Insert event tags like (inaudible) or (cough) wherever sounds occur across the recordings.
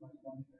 2020.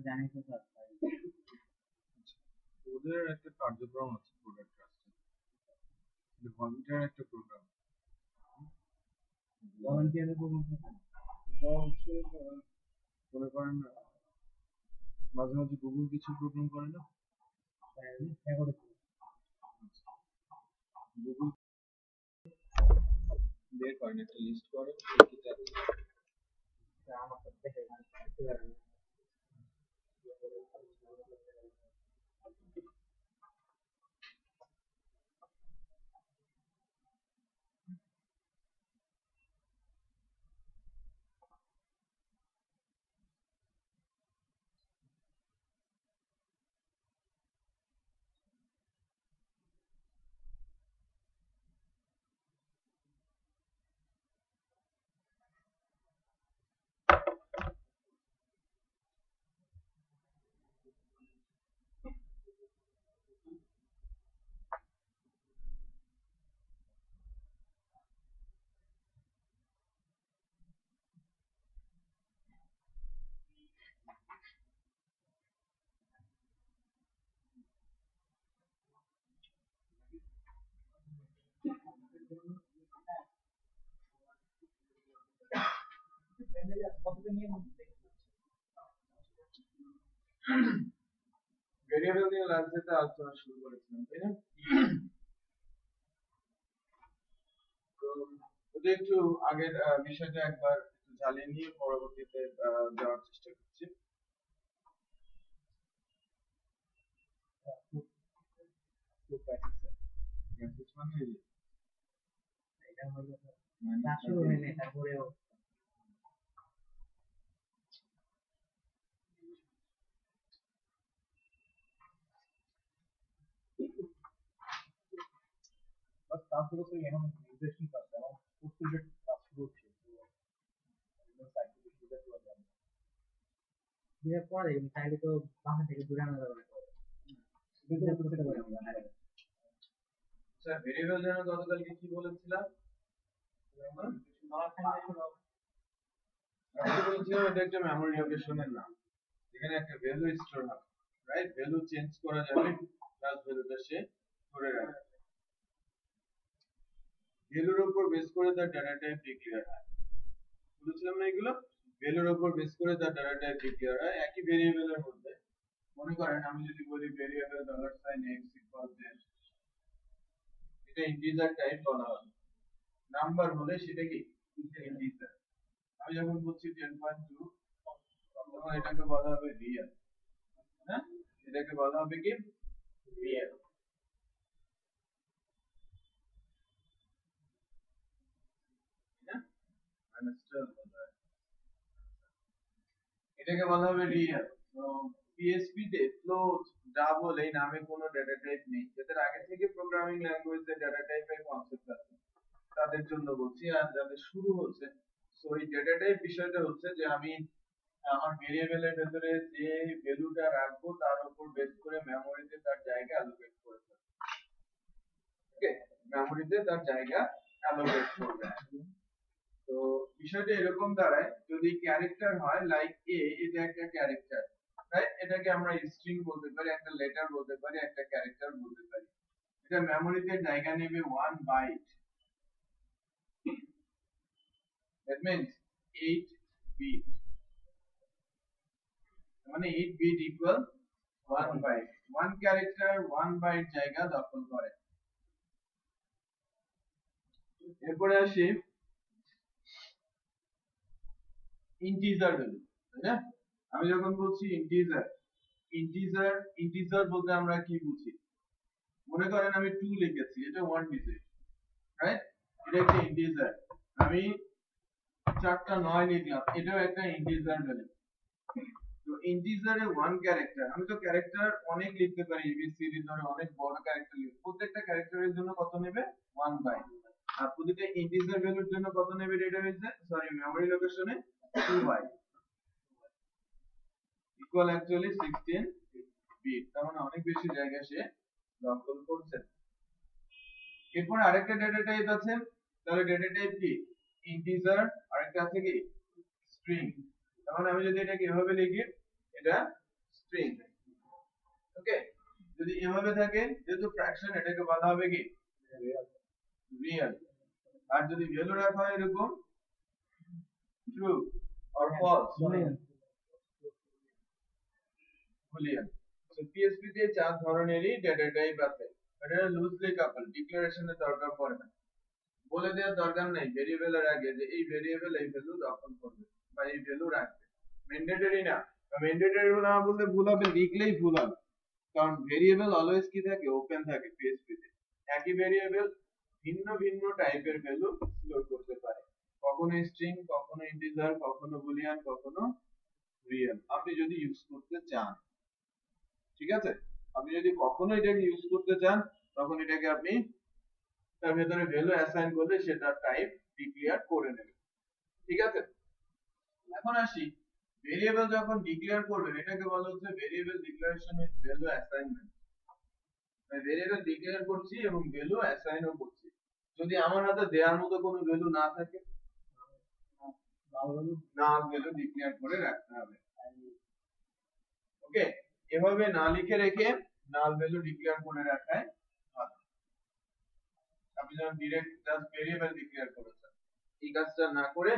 জানি তো স্যার ওদের একটা কার্যক্রম আছে প্রোডাক্ট ভলেন্টিয়ার একটা প্রোগ্রাম ভলান্টিয়ারের প্রোগ্রাম হচ্ছে মনে করেন মাঝে মাঝে গুগল কিছু প্রোগ্রাম করে না? হ্যাঁ করেছি গুগল বের করেন একটা লিস্ট করেন কি কি আছে আমার ভেরিয়েবল নিয়ে লাস্ট ডেতে আলোচনা শুরু করেছিলাম তাই না? যদি একটু আগের বিষয়টা একবার একটু জ্বালিয়ে নিয়ে পরবর্তীতে যাওয়ার চেষ্টা করছি। এটা হলো মানে শুরু হয়নি তারপরেও। বাট তারপরে তো এখন ইন্টারেস্টিং কাজ এবং প্রত্যেকের কাজ করছে যেটা পরে চাইলে তো বাসা থেকে দূরে আনা যাবে না। বুঝতে করতে পারি আমরা স্যার ভেরিয়েবল যেন গতকালকে কি বলেছিলাম? বলেছিলাম এটা একটা মেমোরি লোকেশনের নাম। এখানে একটা ভ্যালু স্টোর হবে রাইট ভ্যালু চেঞ্জ করা যাবে প্লাস ভ্যালুটা সে ধরে রাখবে। ভ্যালুর উপর বেস করে তার ডাটা টাইপ ডিক্লেয়ার হয়। বলেছিলাম না এগুলো? ভ্যালুর উপর বেস করে তার ডাটা টাইপ ডিক্লেয়ার হয়। একই ভেরিয়েবলের মধ্যে। মনে করেন, আমি যদি বলি variable dollar sign X equal এটা ইন্টিজার টাইপ বলা হবে নাম্বার হলে সেটা কি? ইন্টিজার আমি যখন বলছি 10.2 তখন এটাকে বলা হবে রিয়েল হ্যাঁ? এটাকে বলা হবে কি? রিয়েল এটাকে বলা হবে রিয়েল পিএসপি তে ফ্লোট ডাবল এই নামে কোনো ডেটা টাইপ নেই। যাদের আগে থেকে প্রোগ্রামিং ল্যাঙ্গুয়েজে ডেটা টাইপের কনসেপ্ট আছে। তাদের জন্য বলছি, আর যাদের শুরু হচ্ছে তো এই ডেটা টাইপ বিষয়টা হচ্ছে যে আমি আমার ভেরিয়েবলের ভেতরে যে ভ্যালুটা রাখব, তার উপর বেস করে মেমোরিতে তার জায়গা অ্যালোকেট করে ওকে মেমোরিতে তার জায়গা অ্যালোকেট করবে। তো বিষয়টা এরকম দাঁড়ায়, যদি ক্যারেক্টার হয় লাইক এ এটা একটা ক্যারেক্টার রাইট এটাকে আমরা স্ট্রিং বলতে পারি, একটা লেটার বলতে পারি, একটা ক্যারেক্টার বলতে পারি। এটা মেমোরিতে জায়গা নেবে one byte that means eight bit মানে eight bit equal one byte one character one byte জায়গা দখল করে। এরপরে আসি ইন্টিজার ভ্যালু তাই না? আমি যখন বলছি ইন্টিজার ইন্টিজার ইন্টিজার বলতে আমরা কি বুঝি? মনে করেন আমি 2 লিখেছি, এটা 1 ডিজিট রাইট এটা একটা ইন্টিজার আমি চারটা নয় লিখলাম, এটাও একটা ইন্টিজার ভ্যালু তো ইন্টিজারে ওয়ান ক্যারেক্টার আমি তো ক্যারেক্টার অনেক লিখতে পারি এবিসিডি ধরে অনেক বড় ক্যারেক্টার লিখতে প্রত্যেকটা ক্যারেক্টারের জন্য কত নেবে? 1 বাই আর প্রতিটা ইন্টিজার ভ্যালুর জন্য কত নেবে ডেটাবেসে সরি মেমরি লোকেশনে 2 বাই ইকুয়াল অ্যাকচুয়ালি 16 বিট তার মানে অনেক বেশি জায়গা সে দখল করছে। এরপর আরেকটা ডেটা টাইপ আছে। তাহলে ডেটা টাইপ কি? ইন্টিজার আরেকটা আছে কি? স্ট্রিং তার মানে আমি যদি এটাকে এভাবে লিখি? এটা স্ট্রিং ওকে যদি এভাবে থাকে, যেহেতু ফ্র্যাকশন এটাকে বলা হবে কি? রিয়েল আর যদি ভ্যালু রাখা হয় এরকম ট্রু অর ফলস Boolean। তে চার ধরনেরই ডেটা টাইপ আছে। এটা লুজলি কাপল ডিক্লারেশনের দরকার পড়ে না। বলে দেওয়ার দরকার নেই ভেরিয়েবলের আগে যে এই ভেরিয়েবল এই ভ্যালু দখল করবে বা এই ভ্যালু রাখবে। ম্যান্ডেটরি না। ম্যান্ডেটরি না বললে ভুল হবে লিখলেই ভুল হবে। কারণ ভেরিয়েবল অলওয়েজ কি থাকে? ওপেন থাকে পিএসপি তে। একই ভেরিয়েবল ভিন্ন ভিন্ন টাইপের ভ্যালু স্টোর করতে পারে। কখনো স্ট্রিং কখনো ইন্টিজার কখনো বুলিয়ান কখনো রিয়েল আপনি যদি ইউজ করতে চান, ঠিক আছে? আপনি যদি কখনো এটাকে ইউজ করতে চান, তখন এটাকে আপনি তার ভেতরে ভ্যালু অ্যাসাইন করলে সেটা টাইপ ডিক্লেয়ার করে নেবে ঠিক আছে? এখন আসি। ভেরিয়েবল যখন ডিক্লেয়ার করবেন, এটাকে বলা হচ্ছে variable declaration with value assignment আমি ভেরিয়েবল ডিক্লেয়ার করছি এবং ভ্যালু অ্যাসাইনও করছি। যদি আমার হাতে দেওয়ার মতো কোনো ভ্যালু না থাকে নাল ভ্যালু ডিক্লেয়ার করে রাখতে হবে। ওকে এভাবে না লিখে রেখে নাল ভ্যালু ডিক্লেয়ার করে রাখায় ভালো। আপনি যখন ডিরেক্ট জাস্ট ভেরিয়েবল ডিক্লেয়ার করেছেন, এই কাজটা না করে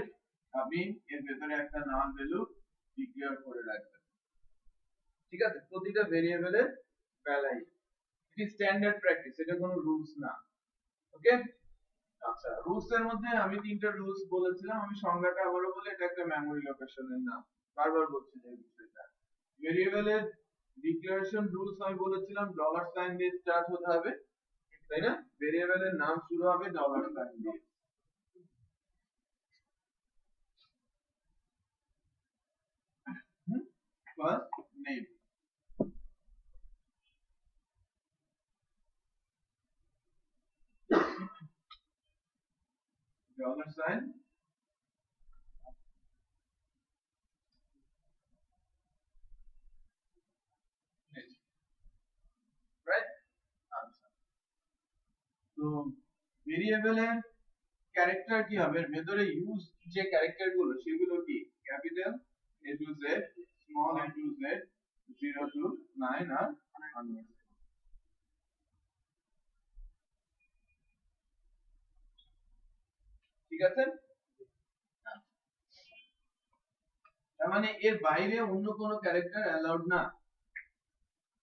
আপনি এর ভেতরে একটা নাল ভ্যালু ডিক্লেয়ার করে রাখবেন। ঠিক আছে? প্রতিটা ভেরিয়েবলের বেলায় এটি স্ট্যান্ডার্ড প্র্যাকটিস এটা কোনো রুলস না। ওকে আচ্ছা রুলস এর মধ্যে আমি তিনটা রুলস বলেছিলাম, আমি সংজ্ঞাটা আবারও বলি, এটা একটা মেমরি লোকেশনের নাম। বারবার বলছি যে বিষয়টা। ভেরিয়েবলের ডিক্লারেশন রুলস আমি বলেছিলাম ডলার সাইন দিয়ে স্টার্ট হতে হবে, তাই না? ভেরিয়েবলের নাম শুরু হবে ডলার সাইন দিয়ে। First name dollar sign right? তো ভেরিয়েবলের ক্যারেক্টার কি হবে? ভেতরে ইউজ যে ক্যারেক্টারগুলো, সেগুলো কি? Capital A to Z small A to Z zero to nine আর ঠিক আছে? তার মানে এর বাইরে অন্য কোনো ক্যারেক্টার অ্যালাউড না?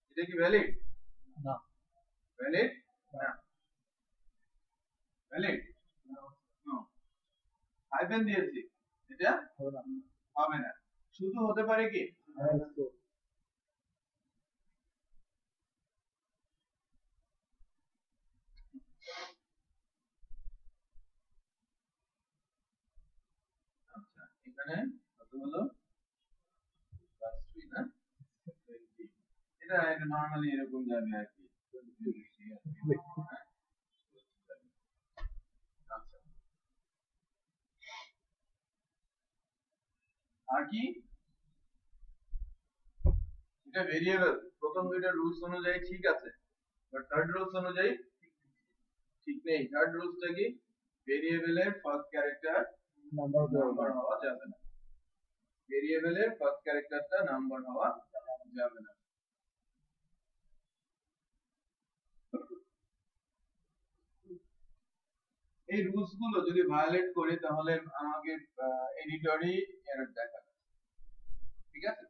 এটা কি ভ্যালিড না। ভ্যালিড না। ভ্যালিড হাইফেন দিয়েছি। এটা হবে না। শুধু হতে পারে কি? এখানে কত হলো? না? এটা এটা এরকম যাবে আর কি। হ্যাঁ? আচ্ছা। আর কি? এটা ভেরিয়েবল প্রথম দুইটা রুলস অনুযায়ী ঠিক আছে। বাট থার্ড রুলস অনুযায়ী ঠিক নেই। থার্ড রুলসটা কি? ভেরিয়েবলের ফার্স্ট ক্যারেক্টার নাম্বার নাম্বার হওয়া যাবে না। ভেরিয়েবলের ফার্স্ট ক্যারেক্টারটা নাম্বার হওয়া যাবে না। এই রুলসগুলো যদি ভায়োলেট করি তাহলে আমাকে এডিটরি এরর দেখাবে। ঠিক আছে?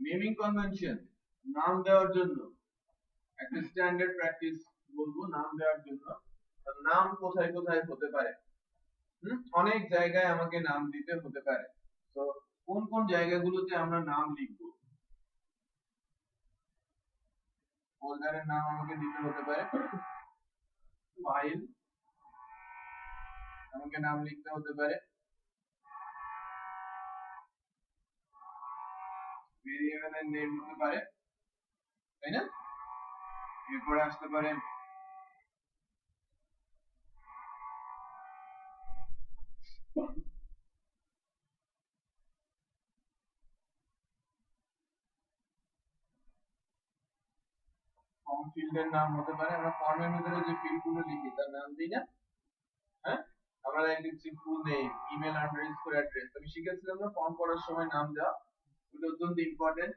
নেমিং কনভেনশন নাম দেওয়ার জন্য। একটা স্ট্যান্ডার্ড প্র্যাকটিস বলব, নাম দেওয়ার জন্য। নাম কোথায় কোথায় হতে পারে? অনেক জায়গায় আমাকে নাম দিতে হতে পারে। তো কোন কোন জায়গাগুলোতে আমরা নাম লিখব? ফোল্ডারের নাম আমাকে দিতে হতে পারে। ফাইল আমাকে নাম লিখতে হতে পারে। ভেরিয়েবলের নেম হতে পারে, তাই না? এরপরে আসতে পারে ফিল্ডের নাম হতে পারে। আমরা ফর্মের ভিতরে যে ফিল্ডগুলো লিখি, তার নাম দিই না? হ্যাঁ? আমরা লিখছি full name email underscore address আমি শিখেছিলাম না ফর্ম করার সময় নাম দেওয়া। ওটা অত্যন্ত ইম্পর্টেন্ট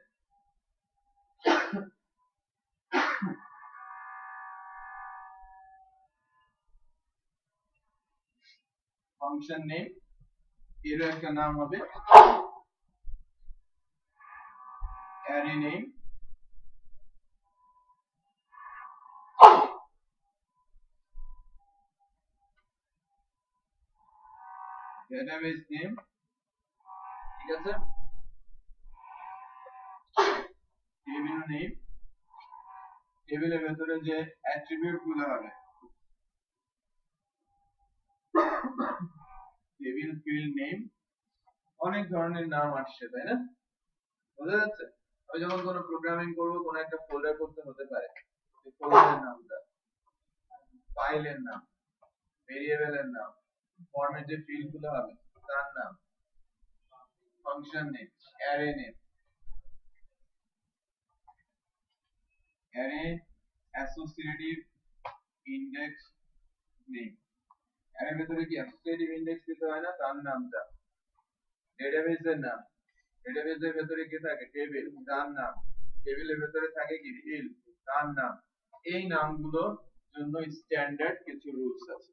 ফাংশন নেম এরও একটা নাম হবে। অ্যারে নেম ডেটাবেস নেম ঠিক আছে? টেবিল নেম টেবিলের ভেতরে যে অ্যাট্রিবিউটগুলো হবে। টেবিল ফিল্ড নেম অনেক ধরনের নাম আসছে, তাই না? যাচ্ছে? আমি যখন কোনো প্রোগ্রামিং কোনো একটা ফোল্ডার করতে হতে পারে। ফোল্ডারের নামটা ফাইলের নাম ভেরিয়েবলের নাম ফর্মের যে ফিল্ডগুলো হবে, তার নাম function name array name array associative কি দিতে হয় না? তার নামটা। নাম। কি থাকে? টেবিল। তার নাম। টেবিলের থাকে কি? তার নাম। এই জন্য স্ট্যান্ডার্ড কিছু রুলস আছে।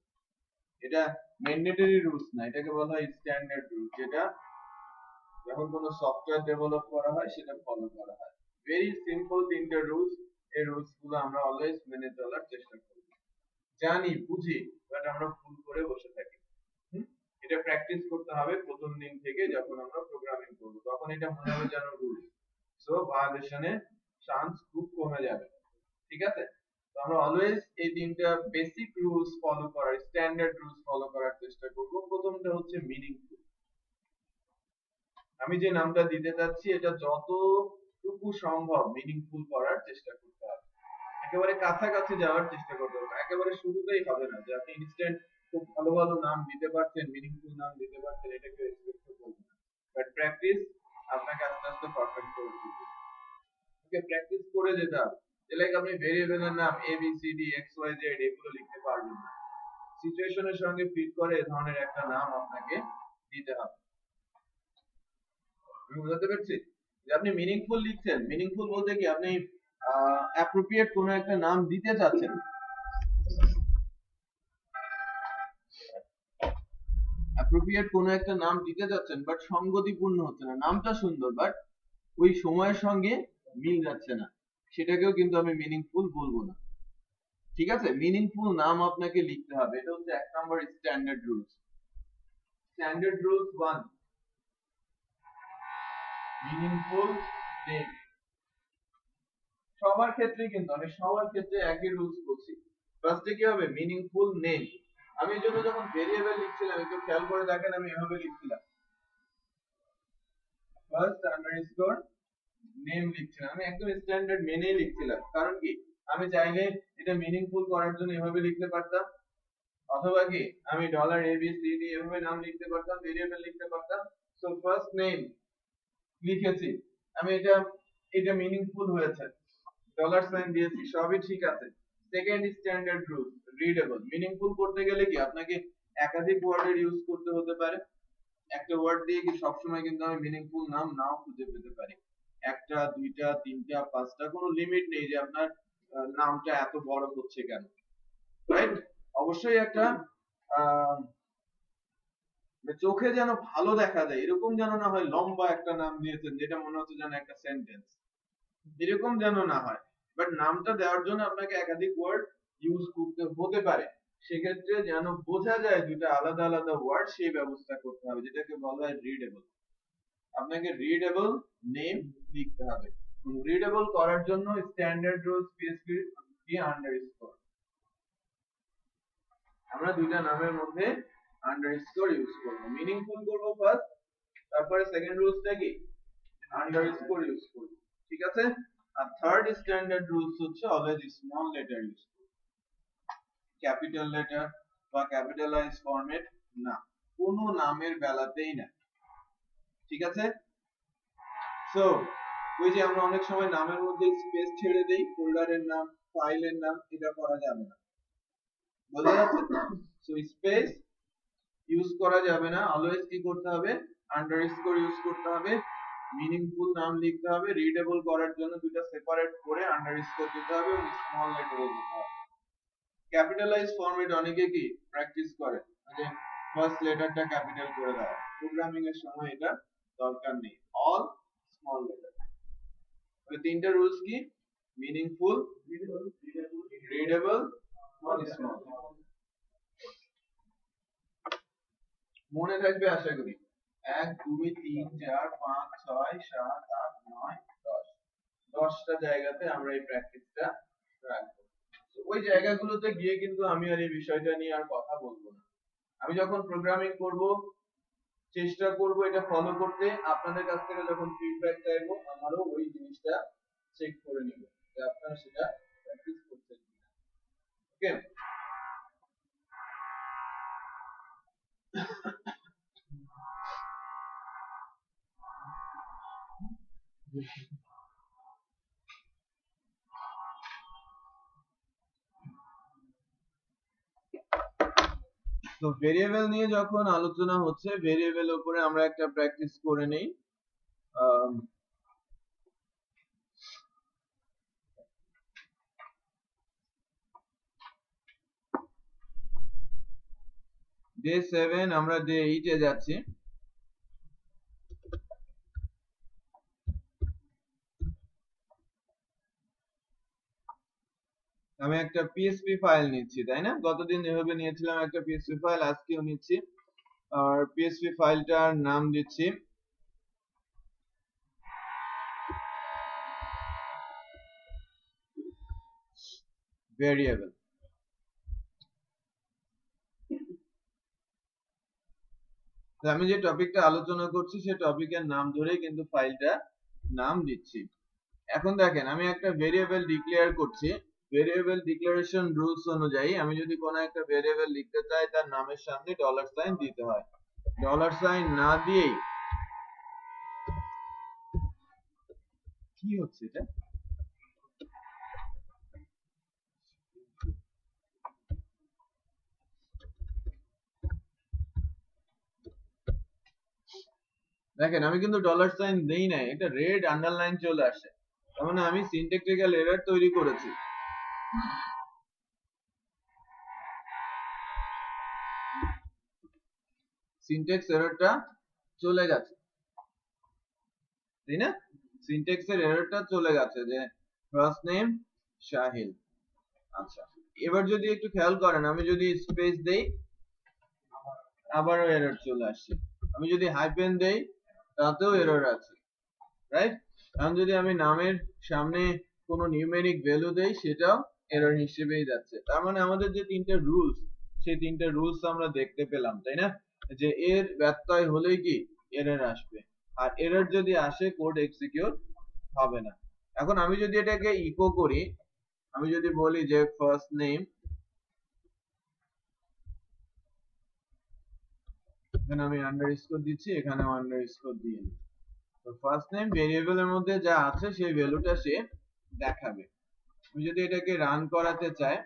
এটা ম্যান্ডেটরি রুলস না, এটাকে বলা হয় স্ট্যান্ডার্ড রুলস, যেটা যখন কোনো সফটওয়্যার ডেভেলপ করা হয়, সেটা ফলো করা হয়। ভেরি সিম্পল তিনটে রুলস। এই রুলসগুলো আমরা অলওয়েজ মেনে চলার চেষ্টা করি। জানি, বুঝি বাট আমরা ভুল করে বসে থাকি। এটা প্র্যাকটিস করতে হবে প্রথম দিন থেকে যখন আমরা প্রোগ্রামিং করব। তখন এটা মনে হবে যেন রুলস সো ভায়োলেশনের চান্স খুব কমে যাবে। ঠিক আছে? তো আমরা অলওয়েজ এই তিনটা বেসিক রুলস ফলো করার স্ট্যান্ডার্ড রুলস ফলো করার চেষ্টা করব। প্রথমটা হচ্ছে মিনিংফুল আমি যে নামটা দিতে যাচ্ছি এটা যতটুকু সম্ভব মিনিংফুল করার চেষ্টা করতে হবে। একেবারে কাছাকাছি যাওয়ার চেষ্টা করতে হবে। একেবারে শুরুতেই হবে না যে আপনি ইনস্ট্যান্ট খুব ভালো ভালো নাম দিতে পারছেন মিনিংফুল নাম দিতে পারছেন এটা কেউ এক্সপেক্ট করবে না। বাট প্র্যাকটিস আপনাকে আস্তে আস্তে পারফেক্ট করে দিবে। ওকে প্র্যাকটিস করে যেতে হবে। লাইক আপনি ভেরিয়েবলের নাম A B C D X Y Z এগুলো লিখতে পারবেন না। সিচুয়েশনের সঙ্গে ফিট করে এ ধরনের একটা নাম আপনাকে দিতে হবে। বুঝাতে পারছি? আপনি মিনিংফুল লিখছেন মিনিংফুল বলতে কি আপনি অ্যাপ্রোপ্রিয়েট কোনো একটা নাম দিতে চাচ্ছেন? অ্যাপ্রোপ্রিয়েট কোনো একটা নাম দিতে চাচ্ছেন বাট সঙ্গতিপূর্ণ হচ্ছে না। নামটা সুন্দর বাট ওই সময়ের সঙ্গে মিল যাচ্ছে না। সেটাকেও কিন্তু আমি মিনিংফুল বলব না। ঠিক আছে? মিনিংফুল নাম আপনাকে লিখতে হবে। এটা হচ্ছে এক নম্বর standard rules standard rules one meaningful name সবার ক্ষেত্রে কিন্তু, আমি সবার ক্ষেত্রে একই রুলস বলছি। ফার্স্টে কি হবে? মিনিংফুল নেম আমি এই জন্য যখন ভেরিয়েবল লিখছিলাম, একটু খেয়াল করে দেখেন, আমি এভাবে লিখছিলাম। ফার্স্ট আন্ডারস্কোর নেম লিখছিলাম। আমি একদম স্ট্যান্ডার্ড মেনেই লিখছিলাম। কারণ কি? আমি চাইলে এটা মিনিংফুল করার জন্য এভাবে লিখতে পারতাম। অথবা কি? আমি dollar A B C D এভাবে নাম লিখতে পারতাম ভেরিয়েবল লিখতে পারতাম। সো ফার্স্ট নেম লিখেছি। আমি এটা এটা মিনিংফুল হয়েছে। ডলার সাইন দিয়েছি, সবই ঠিক আছে। Second standard rule readable meaningful করতে গেলে কি আপনাকে একাধিক ওয়ার্ডের ইউজ করতে হতে পারে। একটা ওয়ার্ড দিয়ে কি সবসময় কিন্তু আমি মিনিংফুল নাম নাও খুঁজে পেতে পারি। একটা, দুইটা, তিনটা, পাঁচটা কোনো লিমিট নেই যে আপনার নামটা এত বড় হচ্ছে কেন। রাইট অবশ্যই একটা চোখে যেন ভালো দেখা যায়, এরকম যেন না হয় লম্বা একটা নাম দিয়েছেন যেটা মনে হচ্ছে যেন একটা সেন্টেন্স এরকম যেন না হয়। বাট নামটা দেওয়ার জন্য আপনাকে একাধিক ওয়ার্ড ইউজ করতে হতে পারে। সেক্ষেত্রে যেন বোঝা যায় দুইটা আলাদা আলাদা ওয়ার্ড সেই ব্যবস্থা করতে হবে, যেটাকে বলা হয় রিডেবল আপনাকে রিডেবল নেম লিখতে হবে। রিডেবল করার জন্য স্ট্যান্ডার্ড রুলস পিএসপি দিয়ে আন্ডারস্কোর আমরা দুইটা নামের মধ্যে আন্ডারস্কোর ইউজ করব মিনিংফুল করব ফার্স্ট তারপরে সেকেন্ড রুলসটা কি? আন্ডারস্কোর ইউজ করব ঠিক আছে? আর থার্ড স্ট্যান্ডার্ড রুলস হচ্ছে অলওয়েজ স্মল লেটার ইউজ করব ক্যাপিটাল লেটার বা ক্যাপিটালাইজ ফরম্যাট না। কোনো নামের বেলাতেই না। ঠিক আছে? সো ওই যে আমরা অনেক সময় নামের মধ্যে স্পেস ছেড়ে দেই ফোল্ডারের নাম ফাইলের নাম, এটা করা যাবে না। বোঝা যাচ্ছে? সো স্পেস ইউজ করা যাবে না। অলওয়েজ কি করতে হবে? আন্ডারস্কোর ইউজ করতে হবে। মিনিংফুল নাম লিখতে হবে। রিডেবল করার জন্য দুটো সেপারেট করে আন্ডারস্কোর দিতে হবে এবং স্মল লেটারে দিতে হবে। ক্যাপিটালাইজ ফরম্যাট অনেকে কি? প্র্যাকটিস করে। যে ফার্স্ট লেটারটা ক্যাপিটাল করে দেওয়া। প্রোগ্রামিং এর সময় এটা দরকার নেই। অল স্মল লেটার তাহলে তিনটা রুলস কি? মিনিংফুল রিডেবল স্মল মনে থাকবে আশা করি। এক, দুই, তিন, চার, পাঁচ, ছয়, সাত, আট, নয়, দশ। দশটা জায়গাতে আমরা এই প্র্যাকটিসটা রাখব। ওই জায়গাগুলোতে গিয়ে কিন্তু আমি আর এই বিষয়টা নিয়ে আর কথা বলব না। আমি যখন প্রোগ্রামিং করব, চেষ্টা করব এটা ফলো করতে, আপনাদের কাছ থেকে যখন ফিডব্যাক চাইব, আমারও ওই জিনিসটা চেক করে নিব যে আপনারা সেটা প্র্যাকটিস কিনা। ওকে তো ভেরিয়েবল নিয়ে যখন আলোচনা হচ্ছে ভেরিয়েবল উপরে আমরা একটা প্র্যাকটিস করে নেই। ডে সেভেন আমরা ডে এইটে যাচ্ছি। আমি একটা পিএসপি ফাইল নিচ্ছি, তাই না? গতদিন এভাবে নিয়েছিলাম একটা পিএসপি ফাইল আজকেও নিচ্ছি। আর পিএসপি ফাইলটার নাম দিচ্ছি। ভেরিয়েবল আমি যে টপিকটা আলোচনা করছি সেই টপিকের নাম ধরেই কিন্তু ফাইলটা নাম দিচ্ছি। এখন দেখেন, আমি একটা ভেরিয়েবল ডিক্লেয়ার করছি। ভেরিয়েবল ডিক্লারেশন রুলস অনুযায়ী আমি যদি কোনো একটা ভেরিয়েবল লিখতে চাই, তার নামের সামনে ডলার সাইন দিতে হয়। ডলার সাইন না দিয়েই কি হচ্ছে এটা? দেখেন, আমি কিন্তু ডলার সাইন দেই নাই, এটা রেড আন্ডারলাইন চলে আসে। তার মানে আমি সিনট্যাকটিক্যাল এরর তৈরি করেছি। সিনট্যাক্স এররটা চলে গেছে। তাই না? সিনট্যাক্স এর এররটা চলে গেছে যে ফার্স্ট নেম শাহিল আচ্ছা এবার যদি একটু খেয়াল করেন, আমি যদি স্পেস দেই, আবারও এরর চলে আসছে। আমি যদি হাইপেন দেই, তাতেও এরর আছে রাইট এখন যদি আমি নামের সামনে কোনো নিউমেরিক ভ্যালু দেই, সেটাও এরর হিসেবেই যাচ্ছে। তার মানে আমাদের যে তিনটে রুলস সেই তিনটে রুলস আমরা দেখতে পেলাম, তাই না? যে এর ব্যত্যয় হলেই কি? এরর আসবে। আর এরর যদি আসে কোড এক্সিকিউট হবে না। এখন আমি যদি এটাকে ইকো করি, আমি যদি বলি যে ফার্স্ট নেম এখানে আমি আন্ডারস্কোর দিচ্ছি, এখানে আন্ডারস্কোর দিয়ে তো ফার্স্ট নেম ভেরিয়েবলের মধ্যে যা আছে, সেই ভ্যালুটা সে দেখাবে। আমি যদি এটাকে রান করাতে চাই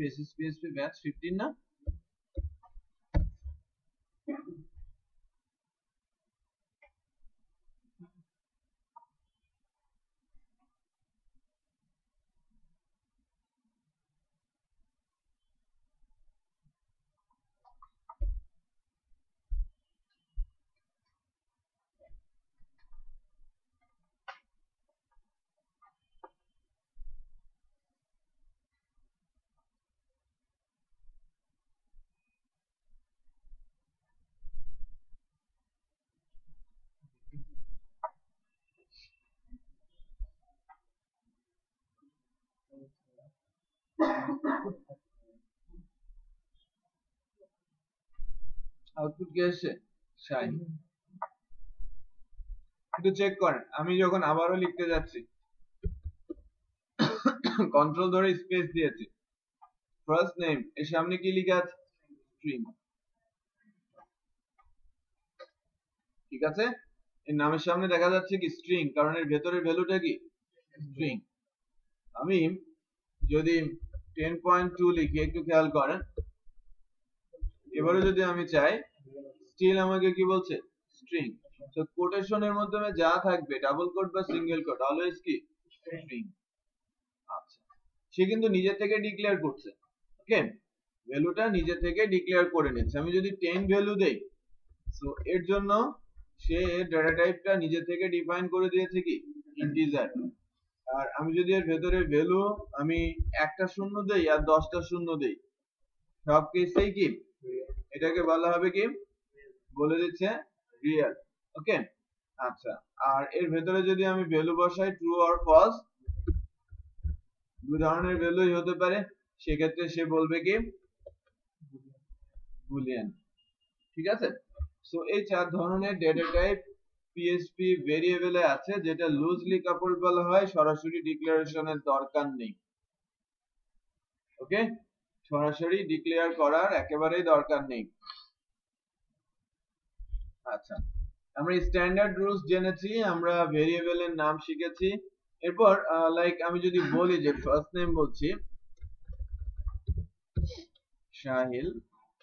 বেসিস পিএসপি ব্যাচ 15 না? আউটপুট কি আসছে? একটু চেক করেন। আমি যখন আবারও লিখতে যাচ্ছি কন্ট্রোল ধরে স্পেস দিয়েছি। ফার্স্ট নেম এর সামনে কি লিখা আছে? স্ট্রিং ঠিক আছে? এর নামের সামনে দেখা যাচ্ছে কি স্ট্রিং কারণ এর ভেতরের ভ্যালুটা কি? স্ট্রিং আমি যদি 10.2 লিখি, একটু খেয়াল করেন। এবারে যদি আমি চাই স্টিল আমাকে কি বলছে? স্ট্রিং কোটেশনের মাধ্যমে যা থাকবে ডাবল কোট বা সিঙ্গেল কোট অলওয়েজ কি? স্ট্রিং আচ্ছা। সে কিন্তু নিজে থেকে ডিক্লেয়ার করছে। ওকে ভ্যালুটা নিজে থেকে ডিক্লেয়ার করে নিচ্ছে। আমি যদি 10 ভ্যালু দেই সো এর জন্য সে ডেটা টাইপটা নিজে থেকে ডিফাইন করে দিয়েছে কি? ইন্টিজার আর আমি যদি এর ভেতরে ভ্যালু আমি একটা শূন্য দেই আর দশটা শূন্য দেই, সব কেসেই কি? এটাকে বলা হবে কি? বলে দিচ্ছে রিয়েল ওকে আচ্ছা আর এর ভেতরে যদি আমি ভ্যালু বসাই ট্রু অর ফলস দু ধরনের ভ্যালুই হতে পারে, সেক্ষেত্রে সে বলবে কি? বুলিয়ান ঠিক আছে? সো এই চার ধরনের ডেটা টাইপ পিএসপি ভেরিয়েবলে আছে, যেটা লুজলি কাপল হয়, সরাসরি ডিক্লারেশনের দরকার নেই। ওকে সরাসরি ডিক্লেয়ার করার একেবারেই দরকার নেই। আচ্ছা আমরা স্ট্যান্ডার্ড রুলস জেনেছি, আমরা ভেরিয়েবলের নাম শিখেছি। এরপর লাইক আমি যদি বলি যে ফার্স্ট নেম বলছি শাহিল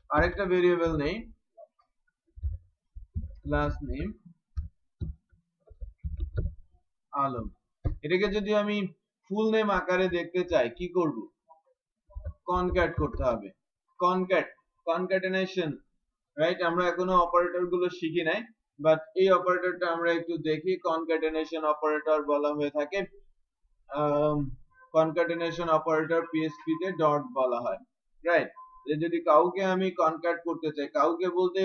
আরেকটা ভেরিয়েবল নেই লাস্ট নেম আলম এটাকে যদি আমি ফুল নেম আকারে দেখতে চাই, কি করব? কনক্যাট করতে হবে। কনক্যাট কনক্যাটেনেশন রাইট আমরা এখনও অপারেটরগুলো শিখি নাই বাট এই অপারেটরটা আমরা একটু দেখি। কনক্যাটেনেশন অপারেটর বলা হয়ে থাকে। কনক্যাটেনেশন অপারেটর পিএসপি তে ডট বলা হয় রাইট যদি কাউকে আমি কনক্যাট করতে চাই, কাউকে বলতে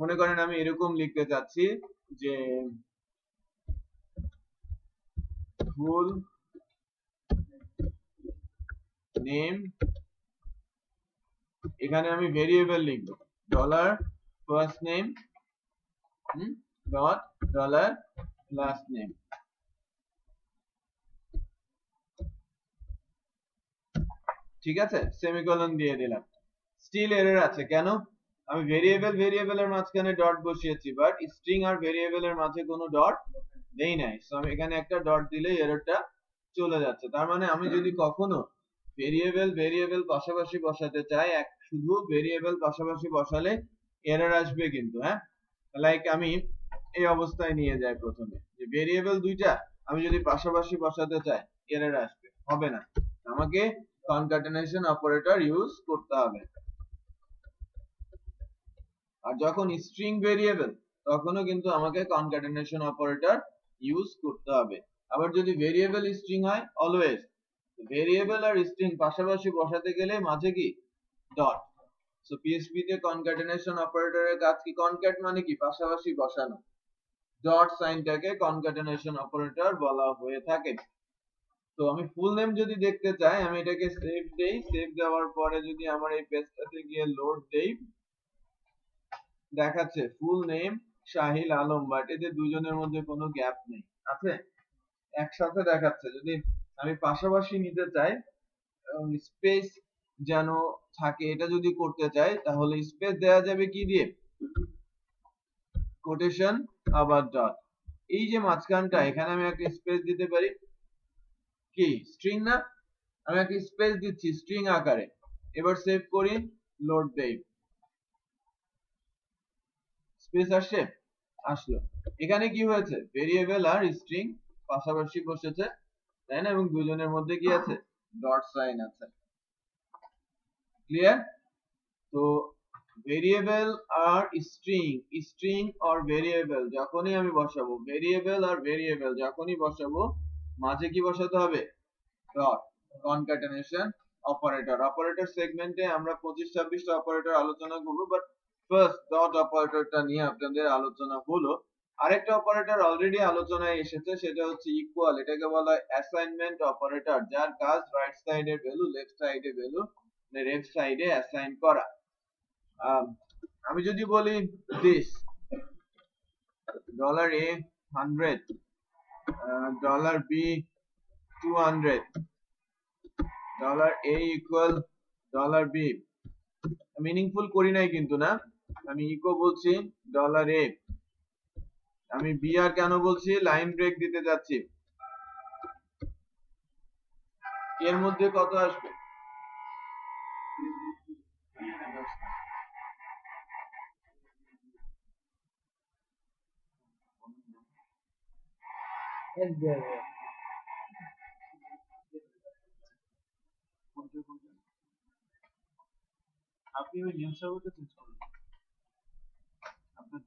মনে করেন আমি এরকম লিখতে চাচ্ছি যে ফুল নেম এখানে আমি ভেরিয়েবল লিখব dollar first name dot dollar last name ঠিক আছে? সেমিকোলন দিয়ে দিলাম। স্টিল এরর আছে, কেন? আমি ভেরিয়েবল ভেরিয়েবলের মাঝখানে ডট বসিয়েছি বাট স্ট্রিং আর ভেরিয়েবলের মাঝে কোনো ডট নেই নাই। সো আমি এখানে একটা ডট দিলে এররটা চলে যাচ্ছে। তার মানে আমি যদি কখনো ভেরিয়েবল ভেরিয়েবল পাশাপাশি বসাতে চাই এক শুধু ভেরিয়েবল পাশাপাশি বসালে এরর আসবে কিন্তু হ্যাঁ? লাইক আমি এই অবস্থায় নিয়ে যাই প্রথমে। যে ভেরিয়েবল দুইটা আমি যদি পাশাপাশি বসাতে চাই এরর আসবে হবে না। আমাকে কনকাটেনেশন অপারেটর ইউজ করতে হবে। আর যখন স্ট্রিং ভেরিয়েবল তখনও কিন্তু আমাকে কনকাটেনেশন অপারেটর ইউজ করতে হবে। আবার যদি ভেরিয়েবল স্ট্রিং হয় অলওয়েজ ভেরিয়েবল আর স্ট্রিং পাশাপাশি বসাতে গেলে মাঝে কি? ডট সো পিএসপি তে কনকাটেনেশন অপারেটরের কাজ কি? কনক্যাট মানে কি? পাশাপাশি বসানো। ডট সাইনটাকে কনকাটেনেশন অপারেটর বলা হয়ে থাকে। তো আমি ফুল নেম যদি দেখতে চাই, আমি এটাকে সেভ দেই। সেভ দেওয়ার পরে যদি আমার এই পেজটাতে গিয়ে লোড দেই, দেখাচ্ছে full name Shahil Alam but এদের দুজনের মধ্যে কোনো গ্যাপ নেই, আছে? একসাথে দেখাচ্ছে, যদি আমি পাশাপাশি নিতে চাই স্পেস যেন থাকে, এটা যদি করতে চাই, তাহলে স্পেস দেওয়া যাবে কি দিয়ে? কোটেশন আবার ডট এই যে মাঝখানটা, এখানে আমি একটা স্পেস দিতে পারি। কি? স্ট্রিং না? আমি একটা স্পেস দিচ্ছি স্ট্রিং আকারে। এবার সেভ করি লোড দেই স্পেস আসছে আসলো। এখানে কি হয়েছে? ভেরিয়েবল আর স্ট্রিং পাশাপাশি বসেছে, তাই না? এবং দুজনের মধ্যে কি আছে? ডট সাইন আছে। ক্লিয়ার তো ভেরিয়েবল আর স্ট্রিং স্ট্রিং আর ভেরিয়েবল যখনই আমি বসাবো ভেরিয়েবল আর ভেরিয়েবল যখনই বসাবো, মাঝে কি বসাতে হবে? ডট কনক্যাটেনেশন অপারেটর অপারেটর সেগমেন্টে আমরা পঁচিশ, ছাব্বিশটা অপারেটর আলোচনা করব বাট ফার্স্ট ডট অপারেটরটা নিয়ে আপনাদের আলোচনা হলো। আরেকটা অপারেটর অলরেডি আলোচনায় এসেছে, সেটা হচ্ছে ইকুয়াল এটাকে বলা হয় অ্যাসাইনমেন্ট অপারেটর যার কাজ রাইট সাইডে ভ্যালু লেফট সাইডে ভ্যালু লেফট সাইডে অ্যাসাইন করা। আমি যদি বলি this dollar A hundred dollar B two hundred dollar A equal dollar B meaningful করি নাই কিন্তু না। আমি ইকো বলছি ডলার এ আমি বি আর কেন বলছি? লাইন ব্রেক দিতে যাচ্ছি। এর মধ্যে কত আসবে? আপনি ওই সার্ভারটা চেঞ্জ করুন আপনার ডোমেনের নেম সার্ভার চেঞ্জ করে timahost.com দিয়ে দিন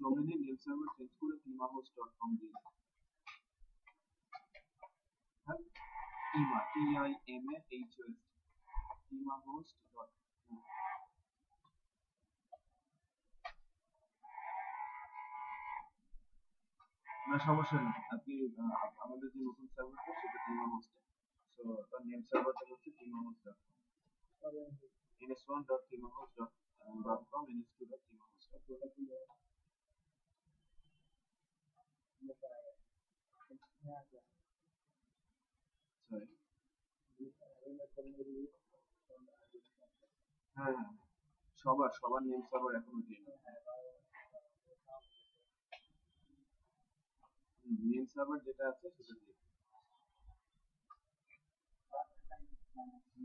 হ্যাঁ Tima T I M A H O S timahost.com না সমস্যা নেই আপনি আহ, আমাদের যে নতুন সার্ভারটা সেটা timahost সো তার নেম সার্ভারটা হচ্ছে timahost.com ns1.timahost.com ns2.timahost.com sorry হ্যাঁ হ্যাঁ সবার সবার নেম সার্ভার এখনও নেম সার্ভার যেটা আছে সেটা দিয়ে।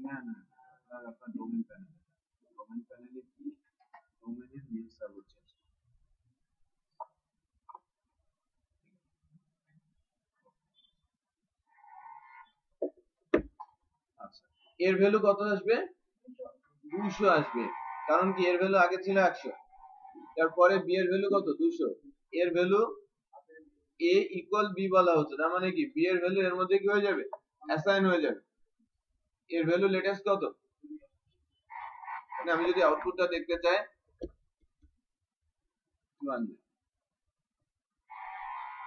না না আপনার ডোমেন প্যানেল ডোমেন প্যানেলে কি ডোমেনের নেম সার্ভার এর ভ্যালু কত আসবে? দুইশো আসবে। কারণ কি? এর ভ্যালু আগে ছিল একশো। তারপরে বি এর ভ্যালু কত? দুশো এর ভ্যালু এ ইকুয়াল বি বলা হচ্ছে। তার মানে কি? বি এর ভ্যালু এর মধ্যে কি হয়ে যাবে? অ্যাসাইন হয়ে যাবে। এর ভ্যালু লেটেস্ট কত? মানে আমি যদি আউটপুটটা দেখতে চাই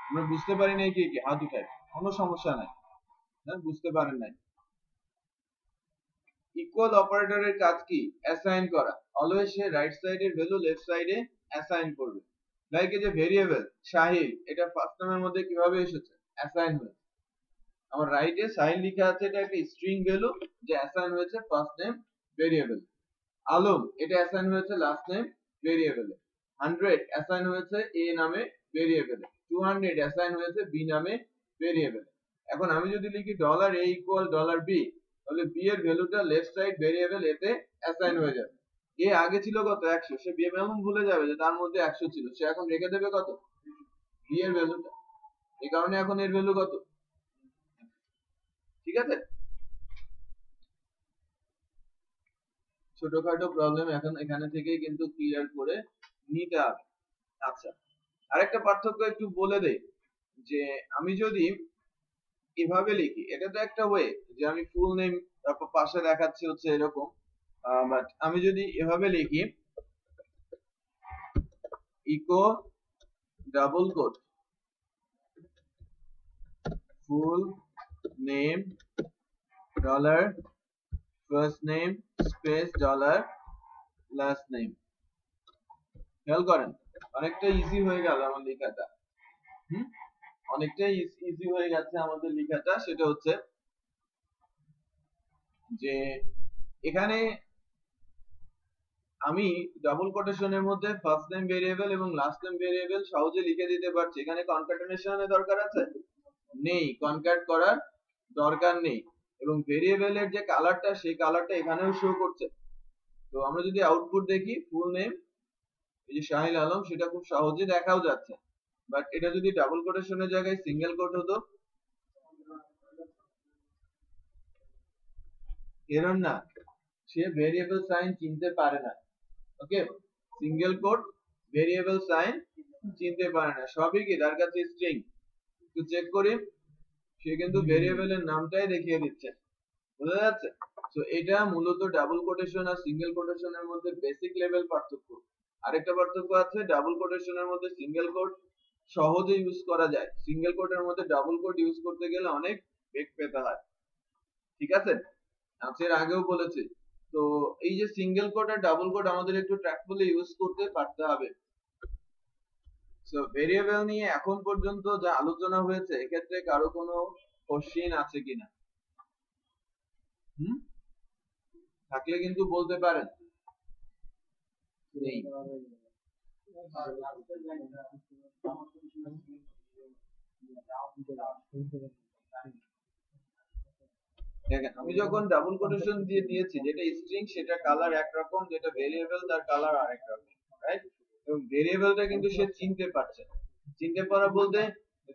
আমরা বুঝতে পারি নাই কি কি? হাত উঠায়। কোনো সমস্যা নাই। হ্যাঁ বুঝতে পারেন নাই। ইকুয়াল অপারেটরের কাজ কি? অ্যাসাইন করা। অলওয়েজ সে রাইট সাইডের ভ্যালু লেফট সাইডে অ্যাসাইন করবে। লাইক এই যে ভেরিয়েবল সাহিল এটা ফার্স্ট নামের মধ্যে কীভাবে এসেছে? অ্যাসাইন হয়েছে আমার রাইটে সাহিল লেখা আছে, এটা একটা স্ট্রিং ভ্যালু যে অ্যাসাইন হয়েছে ফার্স্ট নেম ভেরিয়েবল আলম, এটা অ্যাসাইন হয়েছে লাস্ট নেম ভেরিয়েবলে হান্ড্রেড অ্যাসাইন হয়েছে এ নামে ভেরিয়েবলে টু হান্ড্রেড অ্যাসাইন হয়েছে বি নামে ভেরিয়েবলে এখন আমি যদি লিখি dollar A equal dollar B তাহলে বি এর ভ্যালুটা লেফট সাইড ভেরিয়েবল এতে অ্যাসাইন হয়ে যাবে। এ আগে ছিল কত? একশো। সে বি এমন ভুলে যাবে যে তার মধ্যে একশো ছিল। সে এখন রেখে দেবে কত? বি এর ভ্যালুটা এই কারণে এখন এর ভ্যালু কত? ঠিক আছে? ছোটখাটো প্রবলেম এখন এখানে থেকেই কিন্তু ক্লিয়ার করে নিতে হবে। আচ্ছা আরেকটা পার্থক্য একটু বলে দেই যে আমি যদি এভাবে লিখি। এটা তো একটা ওয়ে যে আমি ফুল নেম তারপর পাশে দেখাচ্ছি হচ্ছে এরকম। বাট আমি যদি এভাবে লিখি echo double quote full name dollar first name space dollar last name খেয়াল করেন, অনেকটা ইজি হয়ে গেল আমার লেখাটা। হুম? অনেকটাই ইজি হয়ে গেছে আমাদের লেখাটা। সেটা হচ্ছে যে এখানে আমি ডাবল কোটেশনের মধ্যে ফার্স্ট নেম ভেরিয়েবল এবং লাস্ট নেম ভেরিয়েবল সহজে লিখে দিতে পারছি। এখানে কনক্যাটেনেশনের দরকার আছে? নেই। কনক্যাট করার দরকার নেই। এবং ভেরিয়েবলের যে কালারটা সেই কালারটা এখানেও শো করছে। তো আমরা যদি আউটপুট দেখি ফুল নেম এই যে শাহিল আলম, সেটা খুব সহজে দেখাও যাচ্ছে। বাট এটা যদি ডাবল কোটেশনের জায়গায় সিঙ্গেল কোট হতো? এরর না। সে ভেরিয়েবল সাইন চিনতে পারে না। Okay single quote variable sign চিনতে পারে না। সবই কি? তার কাছে স্ট্রিং একটু চেক করি। সে কিন্তু ভেরিয়েবলের নামটাই দেখিয়ে দিচ্ছে। বোঝা যাচ্ছে? তো এটা মূলত ডাবল কোটেশন আর সিঙ্গেল কোটেশনের মধ্যে বেসিক লেভেল পার্থক্য। আরেকটা পার্থক্য আছে ডাবল কোটেশনের মধ্যে সিঙ্গেল কোট সহজে ইউজ করা যায়। সিঙ্গেল কোটের মধ্যে ডাবল কোট ইউজ করতে গেলে অনেক বেগ পেতে হয়। ঠিক আছে? আজকের আগেও বলেছি। তো এই যে সিঙ্গেল কোড আর ডাবল কোড আমাদের একটু ট্র্যাকফুলি ইউজ করতে পারতে হবে। সো ভেরিয়েবল নিয়ে এখন পর্যন্ত যা আলোচনা হয়েছে এক্ষেত্রে কারও কোনো কোশ্চেন আছে কিনা? হুম? থাকলে কিন্তু বলতে পারেন। নেই। আমি যখন ডাবল কোটেশন দিয়ে দিয়েছি যেটা স্ট্রিং সেটা কালার একরকম, যেটা ভেরিয়েবল তার কালার আরেক রকম রাইট এবং ভেরিয়েবলটা কিন্তু সে চিনতে পারছে চিনতে পারা বলতে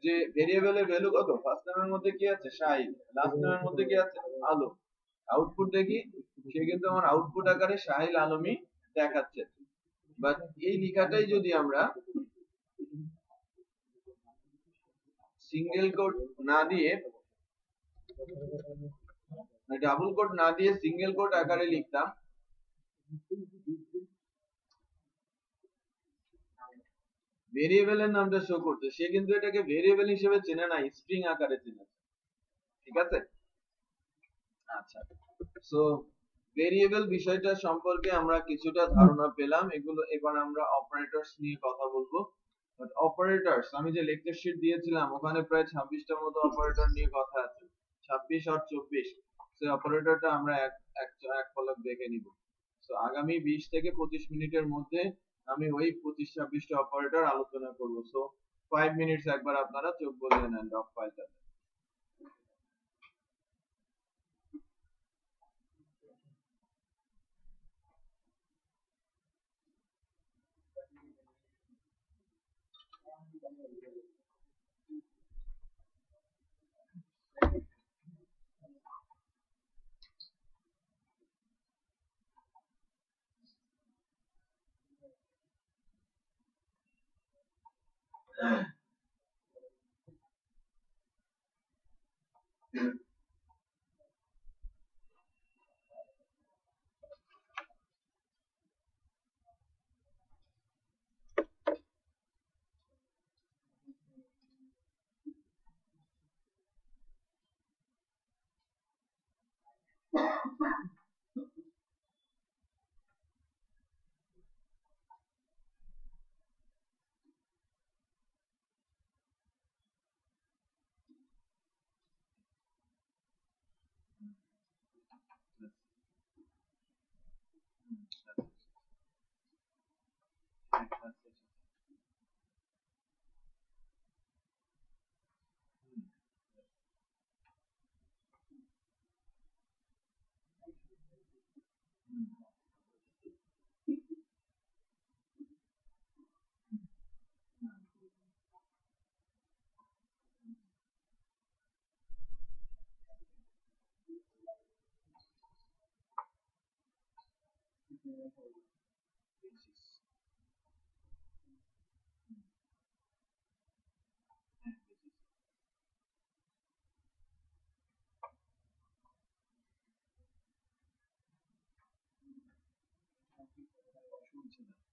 যে ভেরিয়েবলের ভ্যালু কত? ফার্স্ট নামের মধ্যে কি আছে? শাহিদ লাস্ট নামের মধ্যে কি আছে? আলো। আউটপুট দেখি সে কিন্তু আমার আউটপুট আকারে শাহিল আলমী দেখাচ্ছে। বাট এই লেখাটাই যদি আমরা সিঙ্গেল কোড না দিয়ে ডাবল কোড না দিয়ে সিঙ্গেল কোড আকারে লিখতাম। ভেরিয়েবলের নামটা শো সে কিন্তু এটাকে ভেরিয়েবল হিসেবে চেনে না স্ট্রিং আকারে চেনে ঠিক আছে? আচ্ছা। সো ভেরিয়েবল বিষয়টা সম্পর্কে আমরা কিছুটা ধারণা পেলাম। এগুলো, এবার আমরা অপারেটরস নিয়ে কথা বলব। বাট অপারেটরস আমি যে লেকচার শিট দিয়েছিলাম, ওখানে প্রায় ছাব্বিশটার মতো অপারেটর নিয়ে কথা আছে। ছাব্বিশ আর চব্বিশ, সেই অপারেটরটা আমরা এক এক পলক দেখে নিব। সো আগামী বিশ থেকে পঁচিশ মিনিটের মধ্যে আমি ওই পঁচিশ, ছাব্বিশটা অপারেটর আলোচনা করব। সো ফাইভ মিনিটস একবার আপনারা চোখ বলে নেন ডক ফাইলটা Wow. (laughs) একটা ব্যাচ যাবে আর 用进来。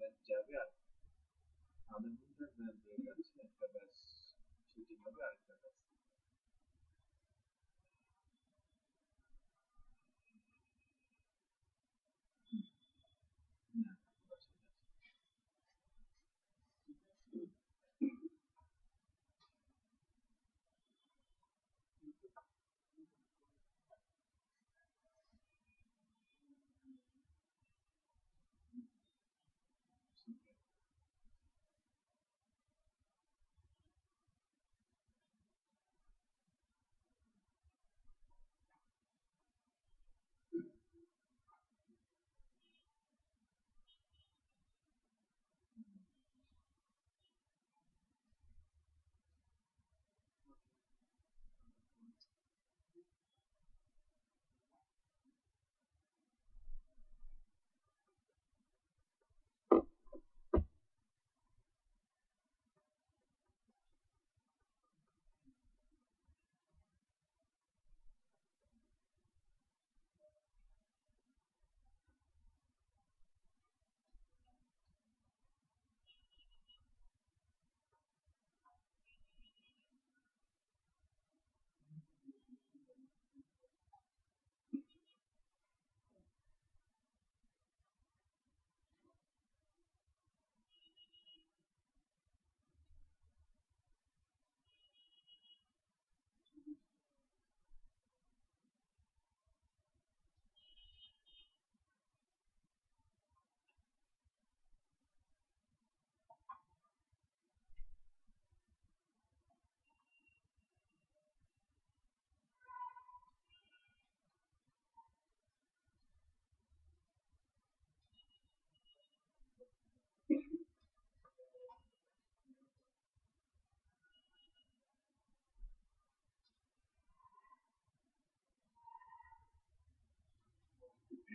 ঘণ্টার ব্যাচ ব্রেক আছে একটা ব্যাচ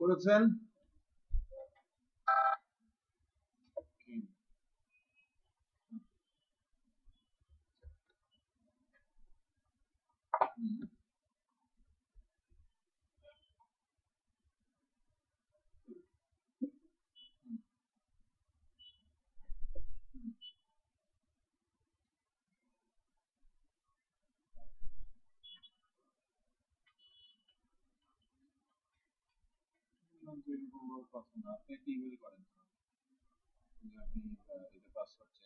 করেছেন। আপনি একটা ইমেল করেন? আপনি এটা পাসওয়ার্ড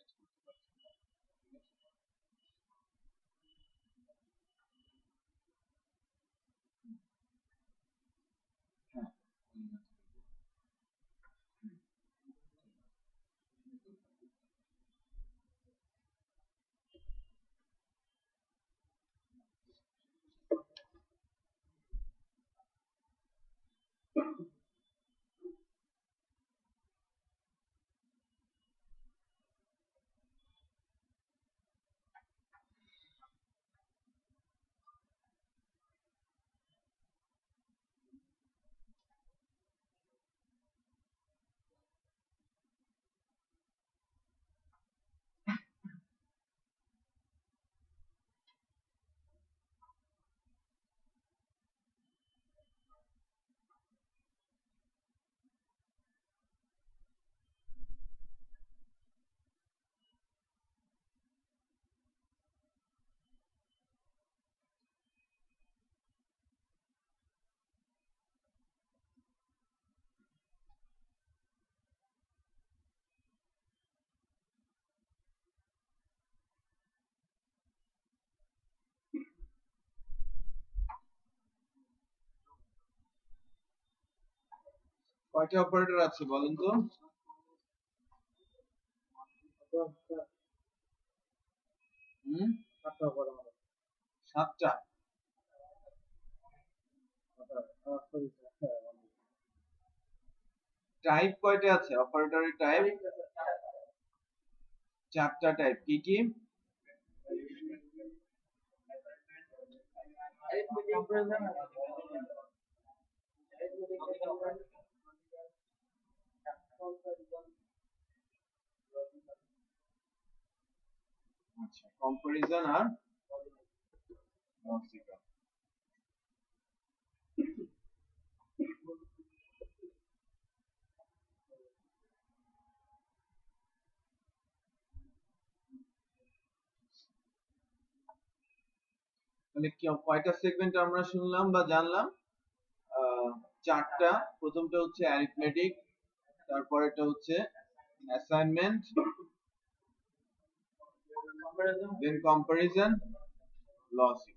কয়টা অপারেটর আছে বলেন তো? সাতটা। টাইপ কয়টা আছে? অপারেটরের টাইপ চারটা টাইপ কি কি? আচ্ছা কম্পারিজন আর লজিক্যাল মানে কয়টা সেগমেন্ট আমরা শুনলাম বা জানলাম? চারটা। প্রথমটা হচ্ছে অ্যারিথমেটিক তারপরেটা হচ্ছে assignment then comparison logic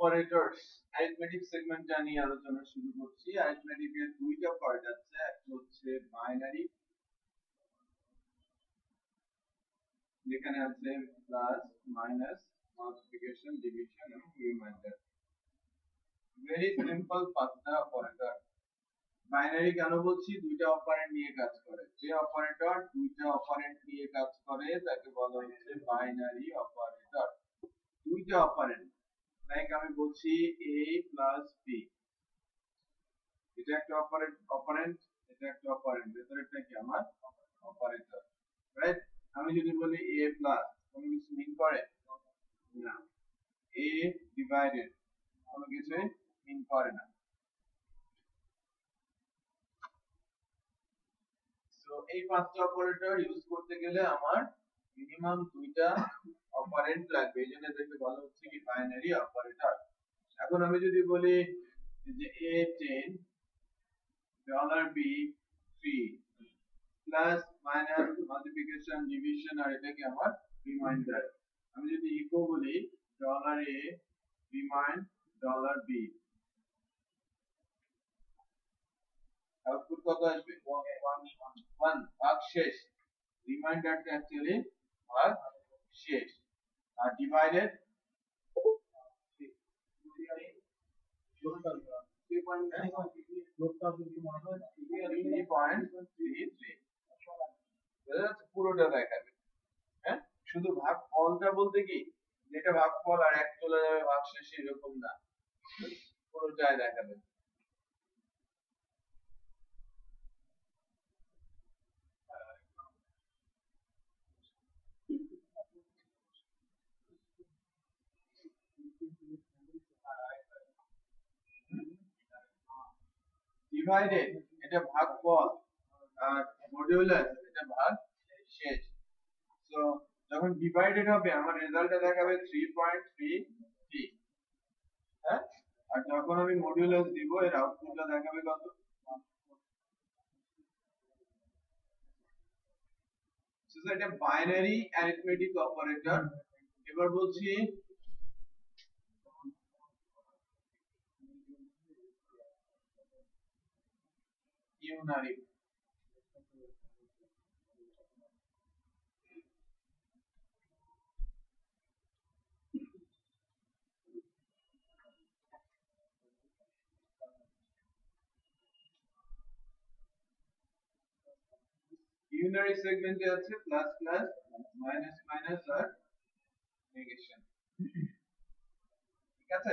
operators arithmetic সেগমেন্টটা নিয়ে আলোচনা শুরু করছি। অ্যারিথমেটিক এর দুইটা পার্ট আছে, একটা হচ্ছে বাইনারি যেখানে আছে প্লাস মাইনাস মাল্টিপ্লিকেশন ডিভিশন এবং রিমাইন্ডার ভেরি সিম্পল পাঁচটা অপারেটর বাইনারি কেন বলছি? দুইটা অপারেন্ট নিয়ে কাজ করে। যে অপারেটর দুইটা অপারেন্ট নিয়ে কাজ করে, তাকে বলা হচ্ছে বাইনারি অপারেটর দুইটা অপারেন্ড লাইক আমি বলছি a প্লাস b এটা একটা অপারেন্ট অপারেন্ট এটা একটা অপারেন্ট ভেতরেরটা কি আমার? অপারেটর রাইট আমি যদি বলি a প্লাস কোনো কিছু মিন করে? না। A ডিভাইডেড কোনো কিছু মিন করে না। তো এই পাঁচটা অপারেটর ইউজ করতে গেলে আমার মিনিমাম দুইটা অপারেন্ট লাগবে, এই জন্য এদেরকে বলা হচ্ছে কি বাইনারি অপারেটর এখন আমি যদি বলি যে a 10 dollar b 3 plus minus multiplication division আর এটা কি আমার রিমাইন্ডার আমি যদি ইকো বলি dollar a remind dollar b output কত আসবে? 1 ভাগ শেষ। রিমাইন্ডারটা অ্যাকচুয়ালি ভাগ শেষ। আর ডিভাইডেড হ্যাঁ? শুধু ভাগ ফলটা বলতে কি? যেটা ভাগ ফল আর এক চলে যাবে ভাগ শেষে এরকম না। পুরোটাই দেখাবে। ডিভাইডেড এটা ভাগফল আর মডিউলাস এটা ভাগ শেষ। সো যখন ডিভাইডেড হবে, আমার রেজাল্টটা দেখাবে 3.33 হ্যাঁ? আর যখন আমি মডিউলাস দিব, এর আউটপুটটা দেখাবে কত? এটা বাইনারি অ্যারিথমেটিক অপারেটর এবার বলছি ইউনারি ইউনারি সেগমেন্টে আছে প্লাস প্লাস মাইনাস মাইনাস আর নেগেশন ঠিক আছে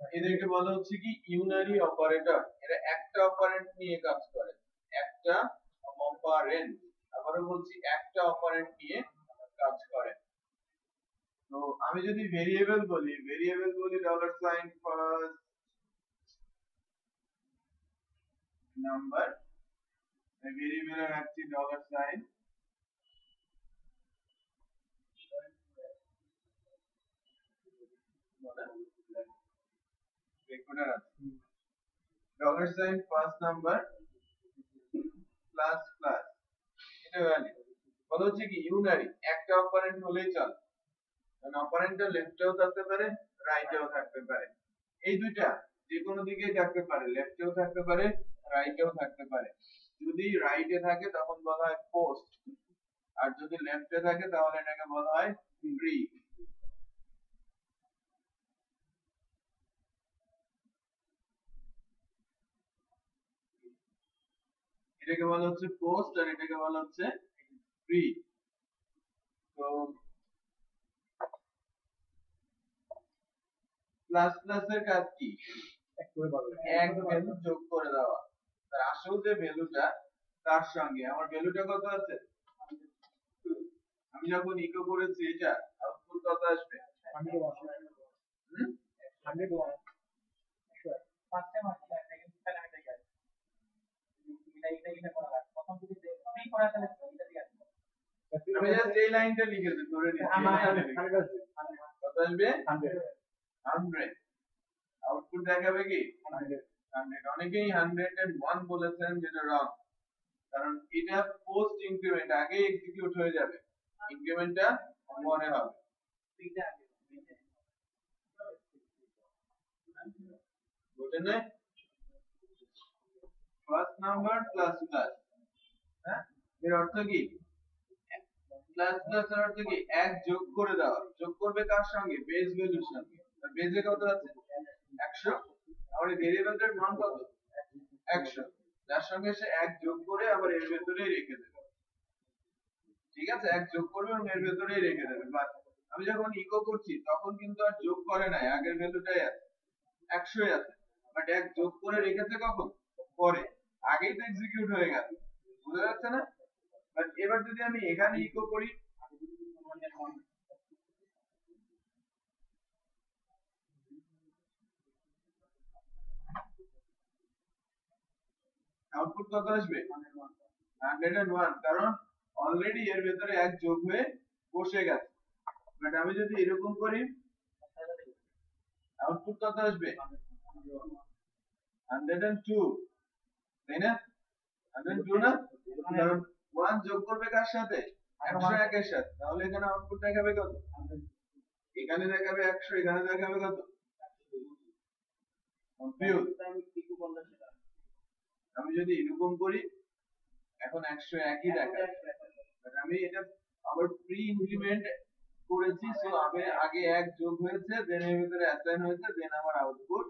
এদেরকে বলা হচ্ছে কি ইউনারি অপারেটর এরা একটা অপারেন্ট নিয়ে কাজ করে। একটা অপারেন্ট আবারও বলছি একটা অপারেন্ট নিয়ে কাজ করে। তো আমি যদি ভেরিয়েবল বলি ভেরিয়েবল বলি ডলার সাইন ফার্স্ট নাম্বার ভেরিয়েবলে রাখছি ডলার সাইন রেকর্ডার আছে। Dollar sign first number plus plus এটা ভ্যালু বলা হচ্ছে কি ইউনারি একটা অপারেন্ট হলেই চলে। কারণ অপারেন্টটা লেফটেও থাকতে পারে রাইটেও থাকতে পারে। এই দুইটা যে কোনো দিকেই থাকতে পারে লেফটেও থাকতে পারে রাইটেও থাকতে পারে। যদি রাইটে থাকে, তখন বলা হয় পোস্ট আর যদি লেফটে থাকে, তাহলে এটাকে বলা হয় প্রি এটাকে বলা হচ্ছে পোস্ট আর এটাকে বলা হচ্ছে প্রি তো প্লাস প্লাস এর কাজ কি? এক করে পাবে এক ভ্যালু যোগ করে দেওয়া। তার আসল যে ভ্যালুটা তার সঙ্গে আমার ভ্যালুটা কত আছে? আমি যখন ইকো করেছি এটা আউটপুট কত আসবে? Hundred one hmm? Hundred one ফার্স্টে মাসে এটা কিন্তু তাহলে আমি দেখি এটা এটা এটা করা লাগে প্রথম যদি ফ্রি করা তাহলে এটা দিয়ে আসবে। আমি জাস্ট এই লাইনটা লিখেছি ধরে নিচ্ছি আমার লাইনটা লিখেছি। হান্ড্রেড কত আসবে? হান্ড্রেড হান্ড্রেড আউটপুট দেখাবে কি? হান্ড্রেড অনেকেই হান্ড্রেড এন্ড ওয়ান বলেছেন যেটা রং কারণ এটা পোস্ট ইনক্রিমেন্ট আগে এক্সিকিউট হয়ে যাবে। ইনক্রিমেন্টটা পরে হবে। ফার্স্ট নাম্বার প্লাস প্লাস হ্যাঁ? এর অর্থ কি? প্লাস প্লাস এর অর্থ কি? এক যোগ করে দেওয়া। যোগ করবে কার সঙ্গে? বেস ভ্যালুর সঙ্গে। বেসে কত আছে? 100 আমার ভেরিয়েবলটার মান কত? 100 যার সঙ্গে সে এক যোগ করে আবার এর ভেতরেই রেখে দেবে। ঠিক আছে? এক যোগ করবে এবং এর ভেতরেই রেখে দেবে। বাট আমি যখন ইকো করছি, তখন কিন্তু আর যোগ করে নাই। আগের ভ্যালুটাই আছে। একশোই আছে। বাট এক যোগ করে রেখেছে কখন? পরে। আগেই তো এক্সিকিউট হয়ে গেছে বুঝা যাচ্ছে না? বাট এবার যদি আমি এখানে ইকো করি আউটপুট কত আসবে? হান্ড্রেড এন্ড ওয়ান কারণ অলরেডি এর ভেতরে এক যোগ হয়ে বসে গেছে। বাট আমি যদি এরকম করি আউটপুট কত আসবে? হান্ড্রেড এন্ড টু তাই না? টু না? ওয়ান যোগ করবে কার সাথে? সাথে। তাহলে এখানে আউটপুট দেখাবে কত? এখানে দেখাবে একশো, এখানে দেখাবে কত? আমি যদি এরকম করি, এখন একশো একই দেখাবে। আমি এটা আবার প্রি ইনক্রিমেন্ট করেছি সো আগে আগে এক যোগ হয়েছে দেন এর ভিতরে অ্যাসাইন হয়েছে দেন আমার আউটপুট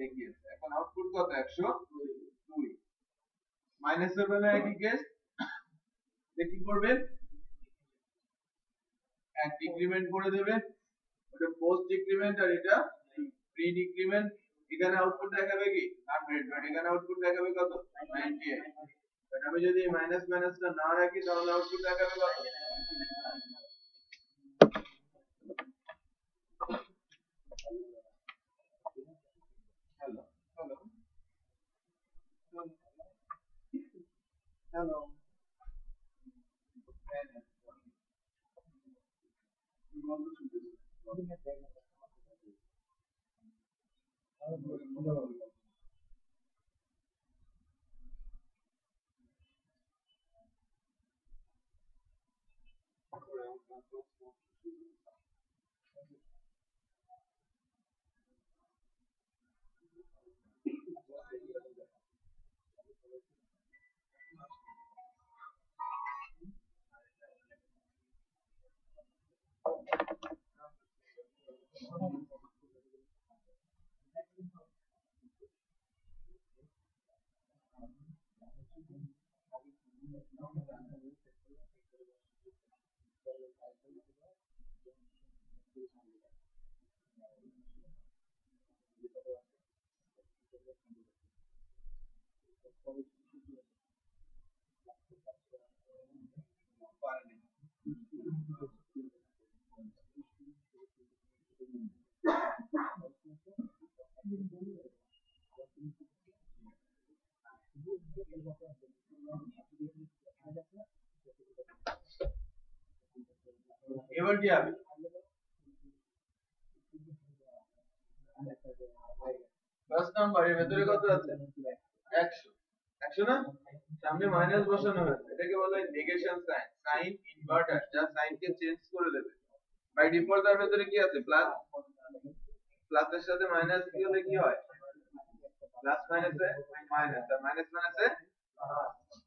দেখিয়েছে। এখন আউটপুট কত? একশো দুই। মাইনাসের বেলায় একই কেস (coughs) কি করবে? এক ডিক্রিমেন্ট করে দেবে। ওটা পোস্ট ডিক্রিমেন্ট আর এটা প্রি ডিক্রিমেন্ট এখানে আউটপুট দেখাবে কি? 100 বাট এখানে আউটপুট দেখাবে কত? 98 বাট আমি যদি মাইনাস মাইনাসটা না রাখি তাহলে আউটপুট দেখাবে কত? Hello. Hello. হ্যালো এবার কি হবে? এর ভেতরে কত আছে? 100 100 না? সামনে মাইনাস বসানো হয়েছে। এটাকে বলা হয় নেগেশন সাইন সাইন ইনভার্টার যা চেঞ্জ করে দেবে। বাই ডিফল্ট তার ভেতরে কি আছে? প্লাস প্লাসের সাথে মাইনাস কি হলে কি হয়? প্লাস মাইনাসে মাইনাস আর মাইনাস মাইনাসে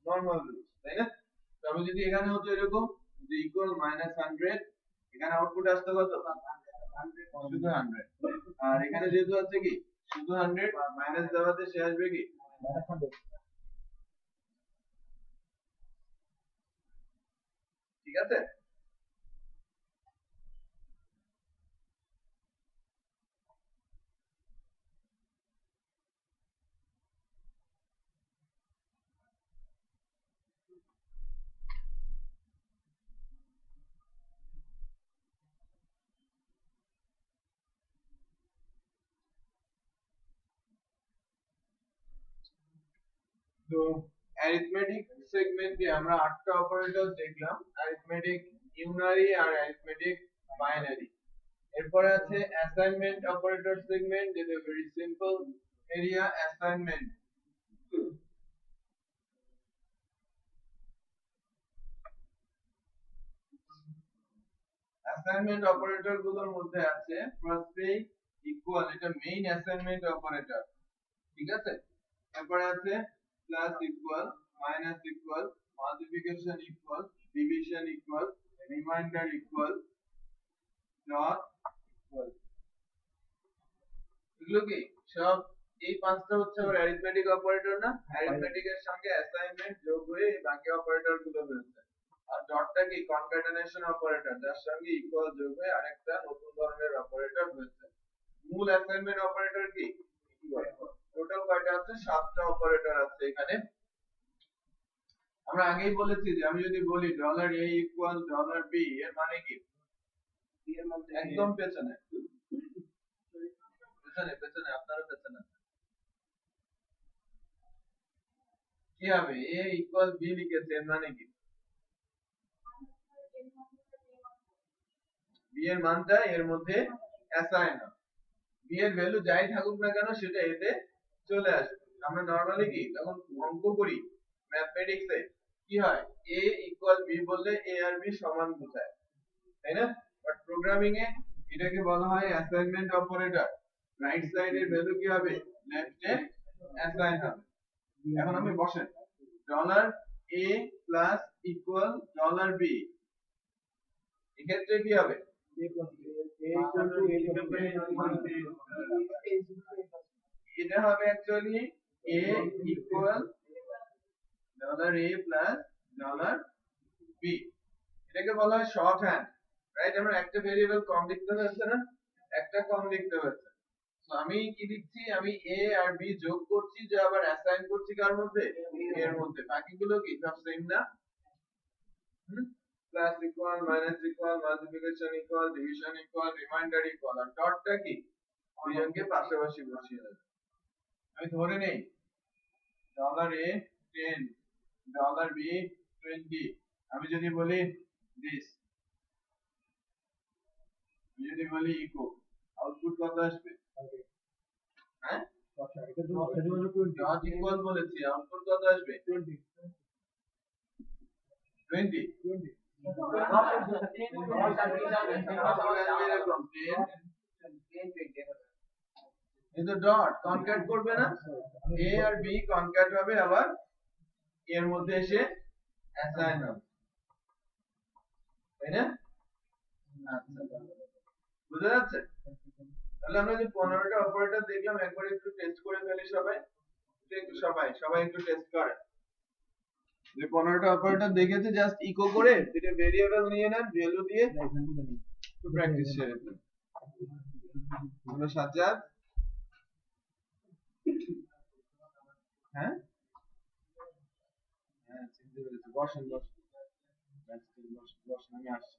নরমাল তাই না? তো আমি যদি এখানে হতো এরকম যে ইকুয়াল মাইনাস হান্ড্রেড এখানে আউটপুট আসতো কত? শুধু হান্ড্রেড আর এখানে যেহেতু আছে কি? শুধু হান্ড্রেড মাইনাস দেওয়াতে সে আসবে কি? ঠিক আছে? তো অ্যারিথমেটিক সেগমেন্টে আমরা আটটা অপারেটর দেখলাম অ্যারিথমেটিক ইউনারি আর অ্যারিথমেটিক বাইনারি এরপরে আছে অ্যাসাইনমেন্ট অপারেটর সেগমেন্ট যেটা very simple area assignment assignment অপারেটরগুলোর মধ্যে আছে প্রসপেক্ট ইকুয়াল এটা মেইন অ্যাসাইনমেন্ট অপারেটর ঠিক আছে? তারপরে আছে plus equal minus equal multiplication equal division equal remainder equal dot equal এগুলো কি? সব এই পাঁচটা হচ্ছে আবার অ্যারিথমেটিক অপারেটর না? অ্যারিথমেটিক এর সঙ্গে অ্যাসাইনমেন্ট যোগ হয়ে এই বাকি অপারেটরগুলো হয়েছে আর ডটটা কি? কনক্যাটেনেশন অপারেটর যার সঙ্গে ইকুয়াল যোগ হয়ে আরেকটা নতুন ধরনের অপারেটর হয়েছে মূল অ্যাসাইনমেন্ট অপারেটর কি? টোটাল কয়টা আছে সাতটা অপারেটর আছে এখানে। আমরা আগেই বলেছি যে আমি যদি বলি dollar a equal dollar b এর মানে কি? একদম পেছনে। পেছনে পেছনে আপনারও পেছনে। কি হবে? এ ইকুয়াল বি লিখেছে এর মানে কি? বি এর মানটা এর মধ্যে অ্যাসাইন হবে বি এর ভ্যালু যাই থাকুক না কেন সেটা এতে চলে আসবে। আমরা নরমালি কি তখন অঙ্ক করি ম্যাথমেটিক্স এ কি হয়? A ইকুয়াল b বললে a আর b সমান বোঝায়। তাই না? বাট প্রোগ্রামিং এ এটাকে বলা হয় অ্যাসাইনমেন্ট অপারেটর রাইট সাইডের ভ্যালু কি হবে? লেফটে অ্যাসাইন হবে। এখন আমি বসেন। Dollar a plus equal dollar b এক্ষেত্রে কি হবে? এটা হবে actually a equal dollar a plus dollar b. এটাকে বলা হয় শর্ট হ্যান্ড রাইট আমরা একটা ভেরিয়েবল কম লিখতে হয়েছে না, একটা কম লিখতে হয়েছে তো আমি কি লিখছি? আমি a আর b যোগ করছি, যে আবার অ্যাসাইন করছি কার মধ্যে? এর মধ্যে। বাকিগুলো কি? সব সেম না? Plus equal minus equal multiplication equal division equal remainder equal আর ডটটা কি? দুইজনকে পাশাপাশি বসিয়ে দেবে। আমি ধরে নেই dollar a ten dollar b twenty আমি যদি বলি দিস আমি যদি বলি ইকো আউটপুট কত আসবে হ্যাঁ ডট ইকুয়াল বলেছি আউটপুট কত আসবে টোয়েন্টি এরকম টেন কিন্তু ডট কনক্যাট করবে না। এ আর বি কনক্যাট হবে, আবার এর মধ্যে এসে অ্যাসাইন হবে। তাই না? আচ্ছা বুঝা যাচ্ছে? তাহলে আমরা যে পনেরোটা অপারেটর দেখলাম, একবার একটু টেস্ট করে ফেলি সবাই। একটু সবাই সবাই একটু টেস্ট করে। যে পনেরোটা অপারেটর দেখেছে জাস্ট ইকো করে, দুটো ভেরিয়েবল নিয়ে নেন ভ্যালু দিয়ে, একটু প্র্যাকটিস সেরে আমরা Sajjad Hè? Ja, het zijn de wassen los. Mensen kunnen los wassen.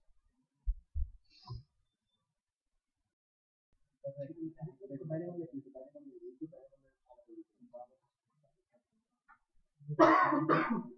Thank.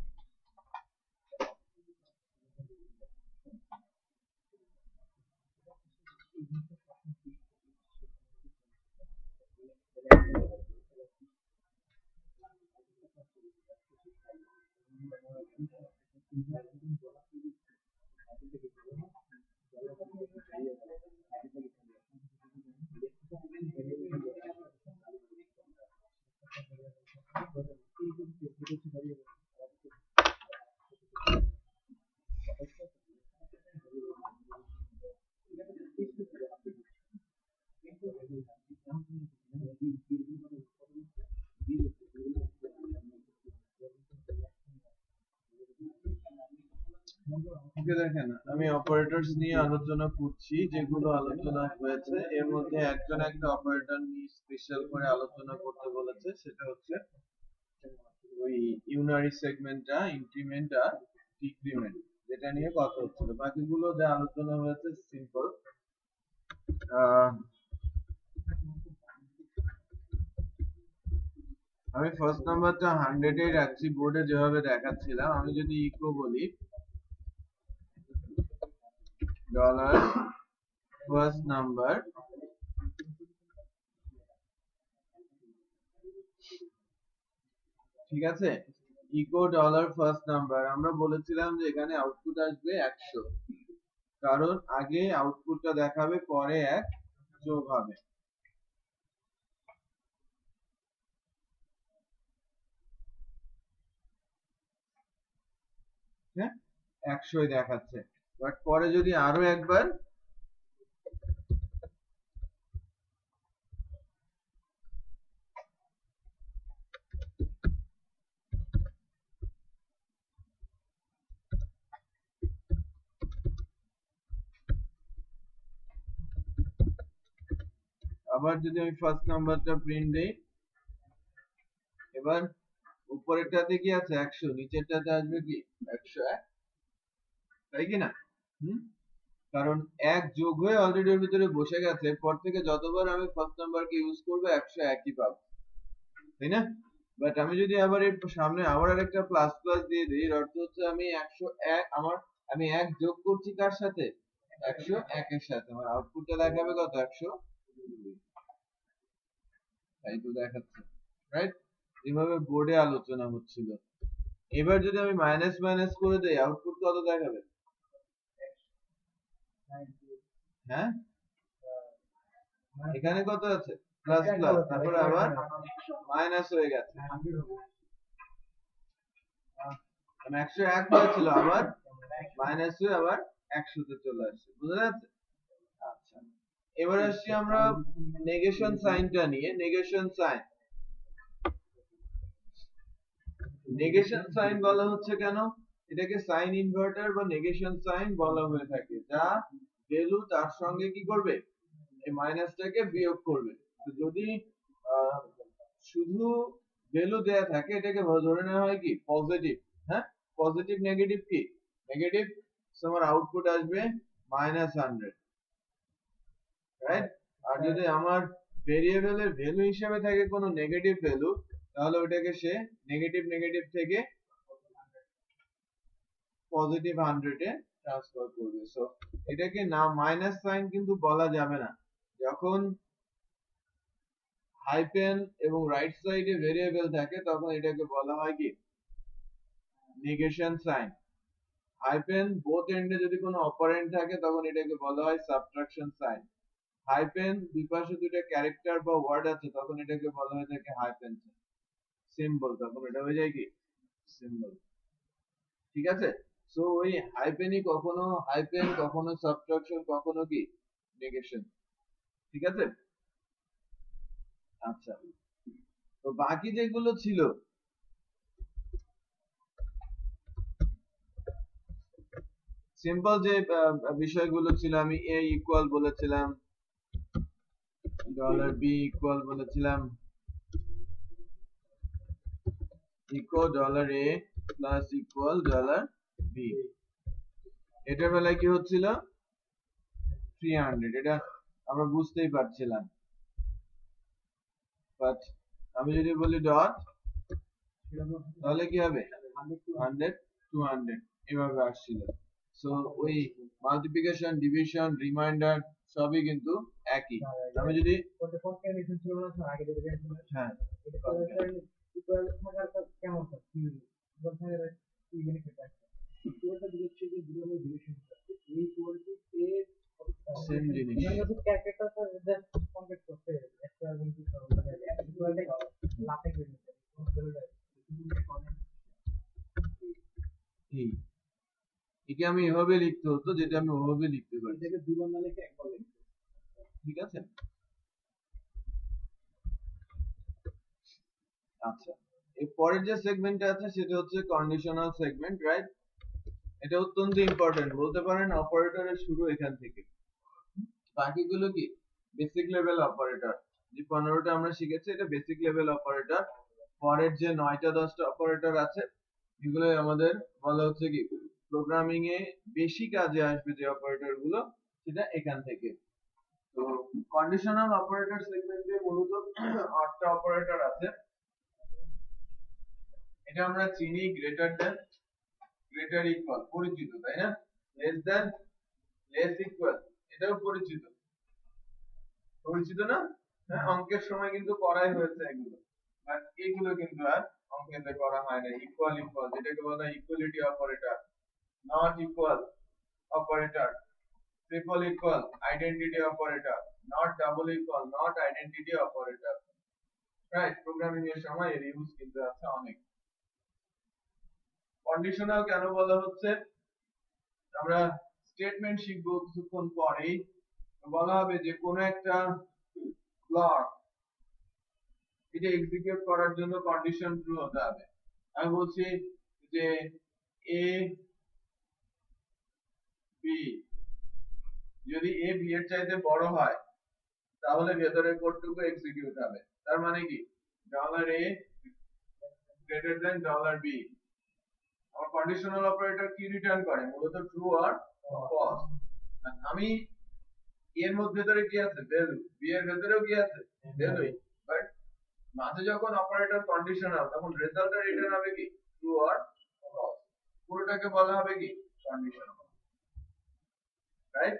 Gracias. দেখেন, আমি অপারেটরস নিয়ে আলোচনা করছি, যেগুলো আলোচনা হয়েছে। এর মধ্যে একজন একটা অপারেটর নিয়ে স্পেশাল করে আলোচনা করতে বলেছে, সেটা হচ্ছে ওই ইউনারি সেগমেন্টটা ইনক্রিমেন্ট আর ডিক্রিমেন্ট যেটা নিয়ে কথা হচ্ছিল। বাকিগুলো যা আলোচনা হয়েছে সিম্পল আমি ফার্স্ট নাম্বারটা হান্ড্রেডে রাখছি বোর্ডে যেভাবে দেখাচ্ছিলাম। আমি যদি ইকো বলি ডলার ফার্স্ট নাম্বার ঠিক আছে? ইকো ডলার ফার্স্ট নাম্বার আমরা বলেছিলাম যে এখানে আউটপুট আসবে একশো। কারণ আগে আউটপুটটা দেখাবে, পরে এক যোগ হবে। হ্যাঁ? একশোই দেখাচ্ছে। বাট পরে যদি আরও একবার আবার যদি আমি ফার্স্ট নাম্বারটা প্রিন্ট দেই, এবার উপরেরটাতে কি আছে? একশো, নিচেরটাতে আসবে কি? একশো এক। তাই কি না? হুম? কারণ এক যোগ হয়ে অলরেডি ওর ভিতরে বসে গেছে পর থেকে যতবার আমি ফার্স্ট নাম্বারকে ইউজ করব, একশো একই পাবো। তাই না? বাট আমি যদি আবার এর সামনে আবার আরেকটা প্লাস প্লাস দিয়ে দিই, এর অর্থ হচ্ছে আমি একশো এক, আমার, আমি এক যোগ করছি কার সাথে? একশো একের সাথে। আমার আউটপুটটা দেখাবে কত? একশো তাই তো দেখাচ্ছে রাইট এভাবে বোর্ডে আলোচনা হচ্ছিল। এবার যদি আমি মাইনাস মাইনাস করে দেই আউটপুট কত দেখাবে? হ্যাঁ? এখানে কত আছে? প্লাস প্লাস তারপরে আবার মাইনাস হয়ে গেছে। মানে একশো এক হয়েছিল, আবার মাইনাস হয়ে আবার একশোতে চলে আসছে, বুঝা যাচ্ছে? এবার আসছি আমরা নেগেশন সাইনটা নিয়ে নেগেশন সাইন নেগেশন সাইন বলা হচ্ছে কেন? এটাকে সাইন ইনভার্টার বা নেগেশন সাইন বলা হয়ে থাকে। যা ভ্যালু তার সঙ্গে কি করবে? এই মাইনাসটাকে বিয়োগ করবে। তো যদি শুধু ভ্যালু দেয়া থাকে, এটাকে ধরে নেওয়া হয় কি? পজিটিভ হ্যাঁ? পজিটিভ নেগেটিভ কি? নেগেটিভ তোমার আউটপুট আসবে মাইনাস হান্ড্রেড রাইট আর যদি আমার ভেরিয়েবলের ভ্যালু হিসেবে থাকে কোনো নেগেটিভ ভ্যালু তাহলে ওটাকে সে নেগেটিভ নেগেটিভ থেকে পজিটিভ হান্ড্রেডে ট্রান্সফার করবে। সো এটাকে না মাইনাস সাইন কিন্তু বলা যাবে না। যখন হাইপেন এবং রাইট সাইডে ভেরিয়েবল থাকে তখন এটাকে বলা হয় কি? নেগেশন সাইন হাইপেন বোথ এন্ডে যদি কোনো অপারেন্ট থাকে তখন এটাকে বলা হয় সাবট্রাকশন সাইন হাইপেন দুই পাশে দুইটা ক্যারেক্টার বা ওয়ার্ড আছে, তখন এটাকে বলা হয় থাকে হাইপেন সিম্বল তখন এটা হয়ে যায় কি? সিম্বল ঠিক আছে? সো ওই হাইপেনই কখনো হাইপেন কখনো সাবট্রাকশন কখনো কি? নেগেশন ঠিক আছে? আচ্ছা। তো বাকি যেগুলো ছিল সিম্পল যে বিষয়গুলো ছিল, আমি এ ইকুয়াল বলেছিলাম। ডলার বি ইকুয়াল বলেছিলাম। Echo dollar a plus equal dollar b এটার বেলায় কি হচ্ছিল? থ্রি হান্ড্রেড এটা আমরা বুঝতেই পারছিলাম। বাট আমি যদি বলি ডট তাহলে কি হবে? হান্ড্রেড টু হান্ড্রেড এভাবে আসছিল। সো ওই মাল্টিপ্লিকেশন ডিভিশন রিমাইন্ডার সবই কিন্তু একই। আমি যদি হ্যাঁ। জিনিস। এই। একে আমি এভাবে লিখতে হতো যেটা আমি ওভাবে লিখতে পারি। এটাকে দুবার না লিখে একবার লিখতে ঠিক আছে? আচ্ছা। এর পরের যে সেগমেন্টটা আছে সেটা হচ্ছে কন্ডিশনাল সেগমেন্ট রাইট এটা অত্যন্ত ইম্পর্টেন্ট বলতে পারেন অপারেটরের শুরু এখান থেকে। বাকিগুলো কি? বেসিক লেভেল অপারেটর যে পনেরোটা আমরা শিখেছি এটা বেসিক লেভেল অপারেটর পরের যে নয়টা দশটা অপারেটর আছে এগুলো আমাদের বলা হচ্ছে কি? প্রোগ্রামিং এ বেশি কাজে আসবে যে অপারেটরগুলো, সেটা এখান থেকে। তো কন্ডিশনাল অপারেটর সেগমেন্টে মূলত আটটা অপারেটর আছে। এটা আমরা চিনি গ্রেটার দেন গ্রেটার ইকুয়াল পরিচিত, তাই না? লেস দেন লেস ইকুয়াল এটাও পরিচিত। পরিচিত না? হ্যাঁ অঙ্কের সময় কিন্তু করাই হয়েছে এগুলো। বাট এগুলো কিন্তু আর অঙ্কেতে করা হয় না। ইকুয়াল ইকুয়াল যেটাকে বলা হয় equality operator not equal operator triple equal identity operator not double equal not identity operator right programming এর সময় এর ইউজ কিন্তু আছে অনেক। কন্ডিশনাল কেন বলা হচ্ছে? আমরা স্টেটমেন্ট শিখব কিছুক্ষণ পরেই। বলা হবে যে কোন একটা ব্লক এটা এক্সিকিউট করার জন্য কন্ডিশন ট্রু হতে হবে। আমি বলছি যে এ যদি এর চাইতে বড় হয়, তাহলে ভেতরের কোডটুকু এক্সিকিউট হবে। তার মানে কি? Dollar a greater then dollar b আমার কন্ডিশনাল অপারেটর কি রিটার্ন করে? মূলত ট্রু আর ফলস আমি এর মধ্যে ভেতরে কি আছে? ভ্যালু বি এর ভেতরেও কি আছে? ভ্যালু বাট মাঝে যখন অপারেটর কন্ডিশনাল তখন রেজাল্টটা রিটার্ন হবে কি? ট্রু আর ফলস পুরোটাকে বলা হবে কি? কন্ডিশনাল রাইট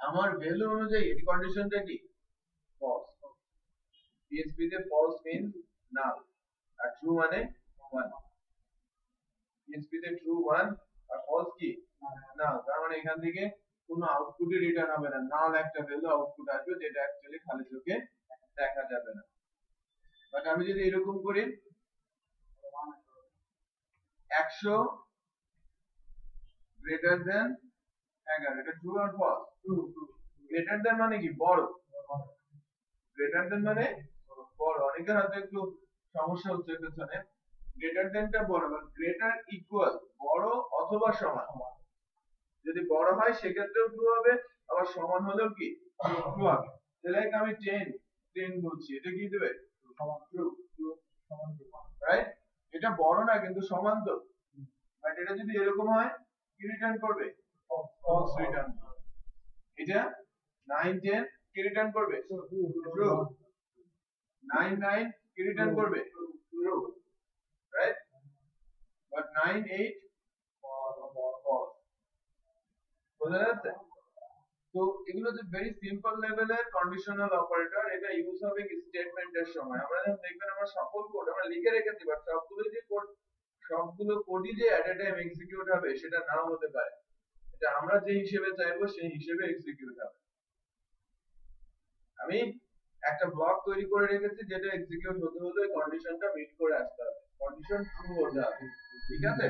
আমার ভ্যালু অনুযায়ী, এর কন্ডিশনটা কি? ফলস পিএসপি তে ফলস মিন্স নাল আর ট্রু মানে 1 পিএসপি তে ট্রু 1 আর ফলস কি? নাল তার মানে এখান থেকে কোনো আউটপুটই রিটার্ন হবে না। নাল একটা ভ্যালু আউটপুট আসবে যেটা অ্যাকচুয়ালি খালি চোখে দেখা যাবে না। বাট আমি যদি এরকম করি 100 গ্রেটার দেন 11 এটা ট্রু আর ফলস ট্রু গ্রেটার দেন মানে কি? বড়। গ্রেটার দেন মানে বড়। অনেকের হয়তো একটু সমস্যা হচ্ছে পেছনে। গ্রেটার দেনটা বড় গ্রেটার ইকুয়াল বড় অথবা সমান। যদি বড় হয় সেক্ষেত্রেও ট্রু হবে আবার সমান হলেও কি? ট্রু হবে। লাইক আমি 10 10 বলছি এটা কি দেবে? ট্রু রাইট এটা বড় না কিন্তু সমান তো। বাট এটা যদি এরকম হয় কি রিটার্ন করবে? এটা 9 10 কি রিটার্ন করবে? ট্রু 9 9 রিটার্ন করবে? রাইট বাট 9 8 বোঝা যাচ্ছে? তো এগুলো যে সিম্পল লেভেলের কন্ডিশনাল অপারেটর এটা সময়। আমরা দেখবেন কোড আমরা লিখে রেখেছি সবগুলো যে কোড কোডই যে হবে, সেটা নাও হতে পারে। এটা আমরা যে হিসেবে চাইব সেই হিসেবে এক্সিকিউট হবে। আমি একটা ব্লক তৈরি করে রেখেছি যেটা এক্সিকিউট হতে হলে কন্ডিশনটা মিট করে আসতে হবে। কন্ডিশন ট্রু হতে হবে ঠিক আছে?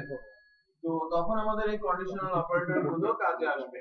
তো তখন আমাদের এই কন্ডিশনাল অপারেটরগুলো কাজে আসবে।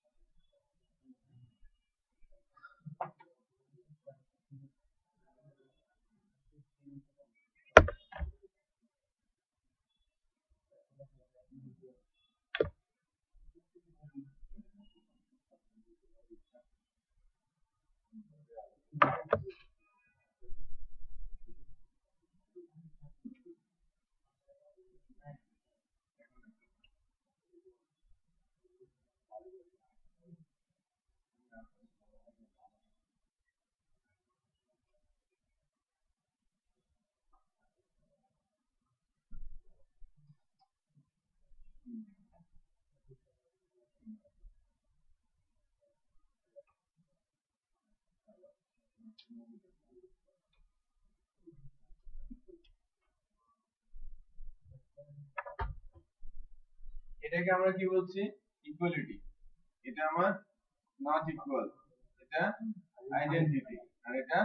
এটাকে আমরা কি বলছি? ইকুয়ালিটি এটা আমার নট ইকুয়াল এটা আইডেন্টিটি আর এটা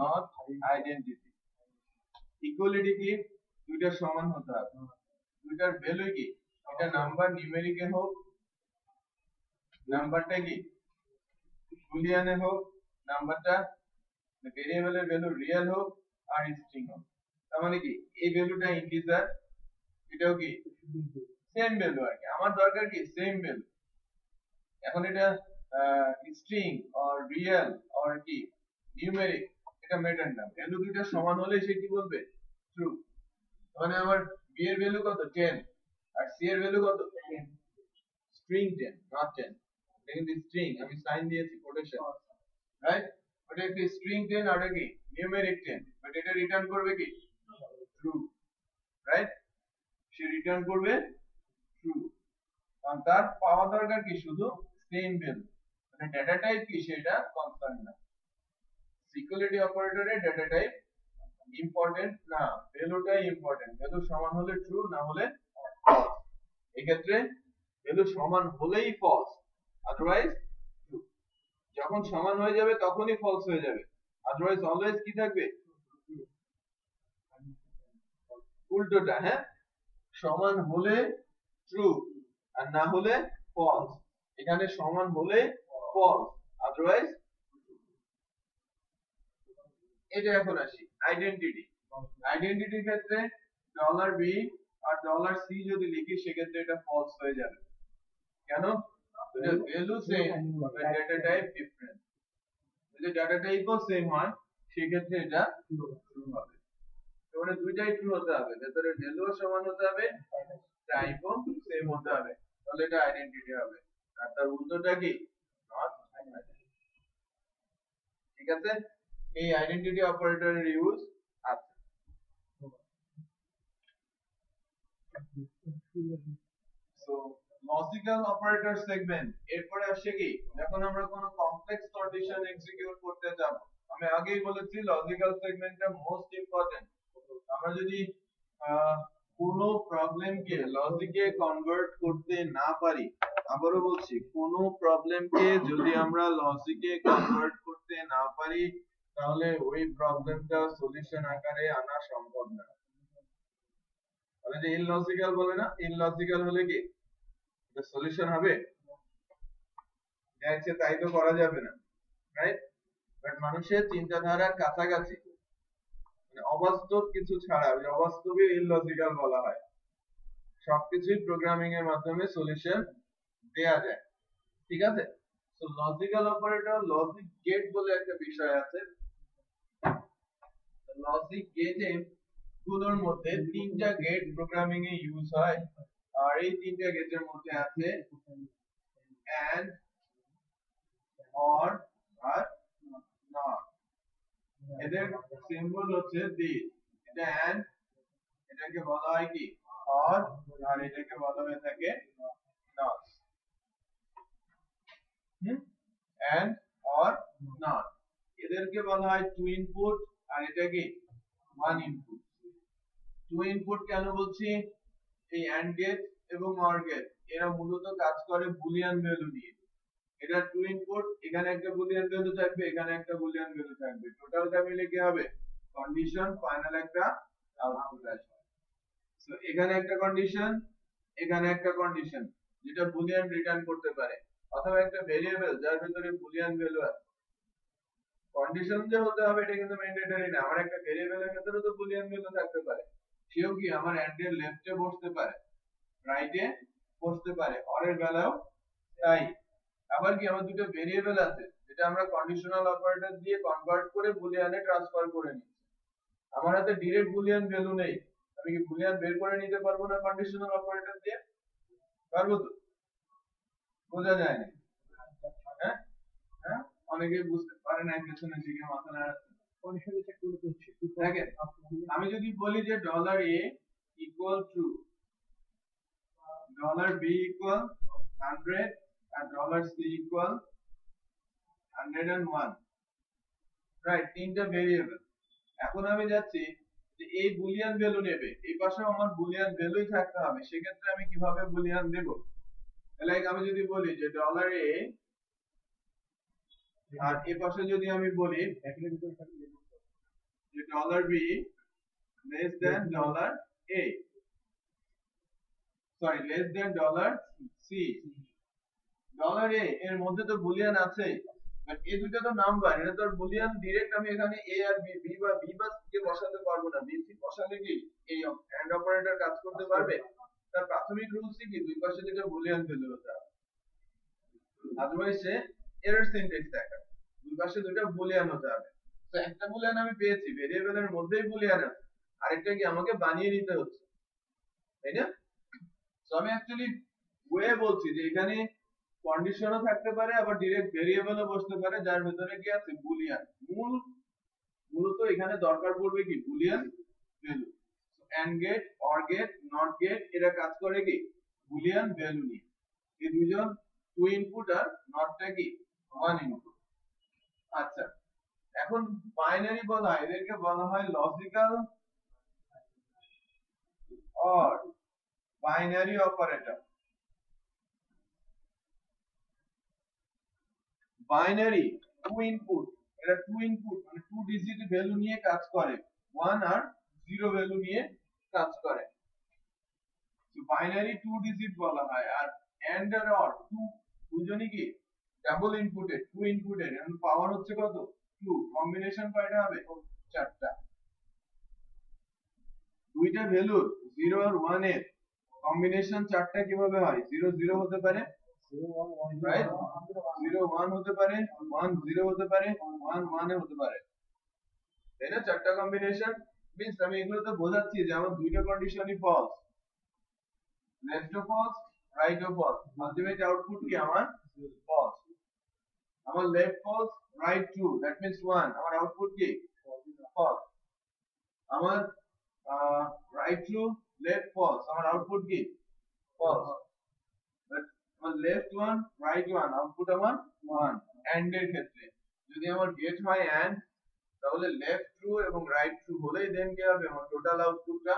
নট আইডেন্টিটি ইকুয়ালিটি কি? দুইটার সমান হতে হবে। দুইটার ভ্যালু কি? এটা নাম্বার নিউমেরিকে হোক নাম্বারটা কি? বুলিয়ানে হোক নাম্বারটা ভেরিয়েবলের ভ্যালু রিয়েল হোক আর স্ট্রিং হোক। তার মানে কি? এই ভ্যালুটা ইন্টিজার এটাও কি? সেম ভ্যালু আর কি। আমার দরকার কি? সেম ভ্যালু এখন এটা স্ট্রিং অর রিয়েল অর কি? নিউমেরিক এটা ম্যাটার না। ভ্যালু দুইটা সমান হলে সে কি বলবে? ট্রু মানে আমার বি এর ভ্যালু কত? 10 আর সি এর ভ্যালু কত? স্ট্রিং 10 নট 10 এটা কিন্তু স্ট্রিং আমি সাইন দিয়েছি কোটেশন রাইট ওটা একটি স্ট্রিং 10 আর কি নিউমেরিক 10 বাট এটা রিটার্ন করবে কি? ট্রু রাইট সে রিটার্ন করবে ট্রু কারণ তার পাওয়া দরকার কি? শুধু সেম ভ্যালু মানে ডেটা টাইপ কি? সেটা কনসার্ন না। সিকিউরিটি অপারেটরে ডেটা টাইপ ইম্পর্টেন্ট না। ভ্যালুটাই ইম্পর্টেন্ট ভ্যালু সমান হলে ট্রু না হলে এক্ষেত্রে ভ্যালু সমান হলেই ফলস আদারওয়াইজ যখন সমান হয়ে যাবে তখনই ফলস হয়ে যাবে। আদারওয়াইজ অলওয়েজ কি থাকবে? উল্টোটা হ্যাঁ? সমান হলে ট্রু আর না হলে ফলস এখানে সমান হলে ফলস আদারওয়াইজ এটা এখন আসি আইডেন্টিটি আইডেন্টিটির ক্ষেত্রে ডলার বি আর ডলার সি যদি লিখি, সেক্ষেত্রে এটা ফলস হয়ে যাবে। কেন? এটা value same data type different যদি ডেটা টাইপও সেম হয় সেক্ষেত্রে এটা ট্রু হবে মানে দুইটাই ট্রু হতে হবে। ভেতরে ভ্যালুও সমান হতে হবে টাইপও সেম হতে হবে। তাহলে এটা আইডেন্টিটি হবে। আর তার উল্টোটা কি? নট ঠিক আছে? এই আইডেন্টিটি অপারেটরের ইউজ আছে। সো লজিক্যাল অপারেটর সেগমেন্ট এরপরে আসছে কি? যখন আমরা কোনো কমপ্লেক্স কন্ডিশন এক্সিকিউট করতে যাব। আমি আগেই বলেছি লজিক্যাল সেগমেন্টটা মোস্ট ইম্পর্টেন্ট আমরা যদি কোনো প্রবলেমকে লজিকে কনভার্ট করতে না পারি, আবারও বলছি, কোনো প্রবলেমকে যদি আমরা লজিকে কনভার্ট করতে না পারি, তাহলে ওই প্রবলেমটা সলিউশন আকারে আনা সম্ভব না। তাহলে যে ইললজিক্যাল বলে না ইললজিক্যাল হলে কি? সলিউশন হবে। যা তাই তো করা যাবে না রাইট বাট মানুষের চিন্তাধারার কাছাকাছি মানে অবাস্তব কিছু ছাড়া, ওই অবাস্তবই ইললজিক্যাল বলা হয়। সবকিছুই প্রোগ্রামিং এর মাধ্যমে সলিউশন দেয়া যায়, ঠিক আছে? তো লজিক্যাল অপারেটর লজিক গেট বলে একটা বিষয় আছে। লজিক গেটে গুলোর মধ্যে তিনটা গেট প্রোগ্রামিং এ ইউজ হয়। আর এই তিনটা গেটের মধ্যে আছে এন্ড অর আর নট এদের সিম্বল হচ্ছে দিস এটা এন্ড এটাকে বলা হয় কি? অর আর এটাকে বলা হয়ে থাকে নট এন্ড অর নট এদেরকে বলা হয় টু ইনপুট আর এটা কি? ওয়ান ইনপুট টু ইনপুট কেন বলছি? এই এন্ড গেট এবং অর গেট এরা মূলত কাজ করে বুলিয়ান ভ্যালু নিয়ে। এটা টু ইনপুট এখানে একটা বুলিয়ান ভ্যালু থাকবে, এখানে একটা বুলিয়ান ভ্যালু থাকবে। টোটালটা মিলে কি হবে? কন্ডিশন ফাইনাল একটা আউটপুট আসবে সো এখানে একটা কন্ডিশন এখানে একটা কন্ডিশন যেটা বুলিয়ান রিটার্ন করতে পারে। অথবা একটা ভেরিয়েবল যার ভিতরে বুলিয়ান ভ্যালু আছে। কন্ডিশন যে হতে হবে, এটা কিন্তু ম্যান্ডেটরি না। আমার একটা ভেরিয়েবলের ভিতরে তো বুলিয়ান ভ্যালু থাকতে পারে। সেও কি আমার এর লেফটে বসতে পারে? রাইটে বসতে পারে। অরের বেলাও তাই। আবার কি আমার দুটো ভেরিয়েবল আছে, যেটা আমরা কন্ডিশনাল অপারেটর দিয়ে কনভার্ট করে বুলিয়ানে ট্রান্সফার করে নিচ্ছি। আমার হাতে ডিরেক্ট বুলিয়ান ভ্যালু নেই। আমি কি বুলিয়ান বের করে নিতে পারব না কন্ডিশনাল অপারেটর দিয়ে? পারব তো? বোঝা যায় না। হ্যাঁ? হ্যাঁ? অনেকেই বুঝতে পারে না পেছনে দিকে মাথা নাড়াচ্ছে। দেখেন, আমি যদি বলি যে dollar a equal to dollar b equal hundred R dollar c equal hundred and one right তিনটা ভেরিয়েবল এখন আমি যাচ্ছি যে এই বুলিয়ান ভ্যালু নেবে, এই পাশে আমার বুলিয়ান ভ্যালুই থাকতে হবে, সেক্ষেত্রে আমি কীভাবে বুলিয়ান দেব? লাইক আমি যদি বলি যে ডলার এ আর এই পাশে যদি আমি বলি যে dollar b less then dollar a sorry less then dollar c dollar a এর মধ্যে তো বুলিয়ান আছে বাট এই দুটো তো নাম্বার এটা তো বুলিয়ান ডিরেক্ট আমি এখানে এ আর বি বি বা বি বা কে বসাতে পারব না। বি সি বসালে কি? এই এন্ড অপারেটর কাজ করতে পারবে? তার প্রাথমিক রুলস কি? দুই পাশে যেটা বুলিয়ান ভ্যালু হতে হবে। আদারওয়াইজ এরর সিনট্যাক্স দেখাবে। দুই পাশে দুটো বুলিয়ান হতে হবে। তো একটা বুলিয়ান আমি পেয়েছি ভেরিয়েবলের মধ্যেই বুলিয়ান আছে। আরেকটা কি আমাকে বানিয়ে নিতে হচ্ছে, তাই না? তো আমি অ্যাকচুয়ালি ওয়ে বলছি যে এখানে কন্ডিশনও থাকতে পারে, আবার ডিরেক্ট ভেরিয়েবলও বসতে পারে, যার ভিতরে কি আছে? বুলিয়ান মূল, মূলত এখানে দরকার পড়বে কি? Boolean value and gate or gate not gate এরা কাজ করে কি? বুলিয়ান ভ্যালু নিয়ে। এই দুইজন টু ইনপুট আর নটটা কি? ওয়ান ইনপুট আচ্ছা। এখন বাইনারি বলা হয়, এদেরকে বলা হয় logical or binary operator binary two input এটা টু ইনপুট মানে টু ডিজিট ভ্যালু নিয়ে কাজ করে। ওয়ান আর জিরো ভ্যালু নিয়ে কাজ করে। বাইনারি টু ডিজিট বলা হয়, আর এন্ড অর টু দুজনই কি? ডাবল ইনপুটেড টু ইনপুটেড এখন পাওয়ার হচ্ছে কত? টু কম্বিনেশন কয়টা হবে? চারটা। দুইটা ভ্যালুর জিরো আর ওয়ানের কম্বিনেশন চারটা কীভাবে হয়? জিরো জিরো হতে পারে। জিরো ওয়ান হতে পারে। ওয়ান জিরো হতে পারে। ওয়ান ওয়ান হতে পারে। তাই না? চারটা কম্বিনেশন মিন্স আমি এগুলো তো বোঝাচ্ছি যে আমার দুইটা কন্ডিশনই ফলস লেফট ও ফলস রাইট ও ফলস আলটিমেট আউটপুট কি? আমার ফলস আমার left false right true that means one আমার আউটপুট কি? ফলস আমার রাইট ট্রু লেফট ফলস আমার আউটপুট কি? ফলস আমার left one right one output আমার ওয়ান এন্ড এর ক্ষেত্রে, যদি আমার গেট হয় এন্ড তাহলে লেফট ট্রু এবং রাইট ট্রু হলেই দেন কি হবে? আমার টোটাল আউটপুটটা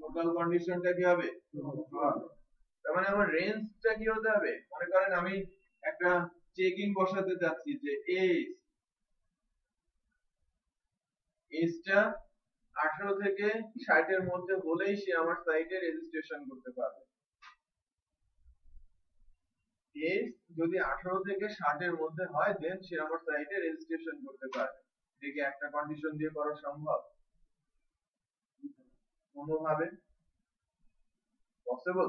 টোটাল কন্ডিশনটা কি হবে? তার মানে আমার রেঞ্জটা কি হতে হবে? মনে করেন আমি একটা চেকিং বসাতে চাচ্ছি যে এজ এজটা আঠারো থেকে ষাটের মধ্যে হলেই সে আমার সাইটে রেজিস্ট্রেশন করতে পারবে। এজ যদি আঠারো থেকে ষাটের মধ্যে হয় দেন সে আমার সাইটে রেজিস্ট্রেশন করতে পারবে। দেখে একটা কন্ডিশন দিয়ে করা সম্ভব? কোনোভাবে পসিবল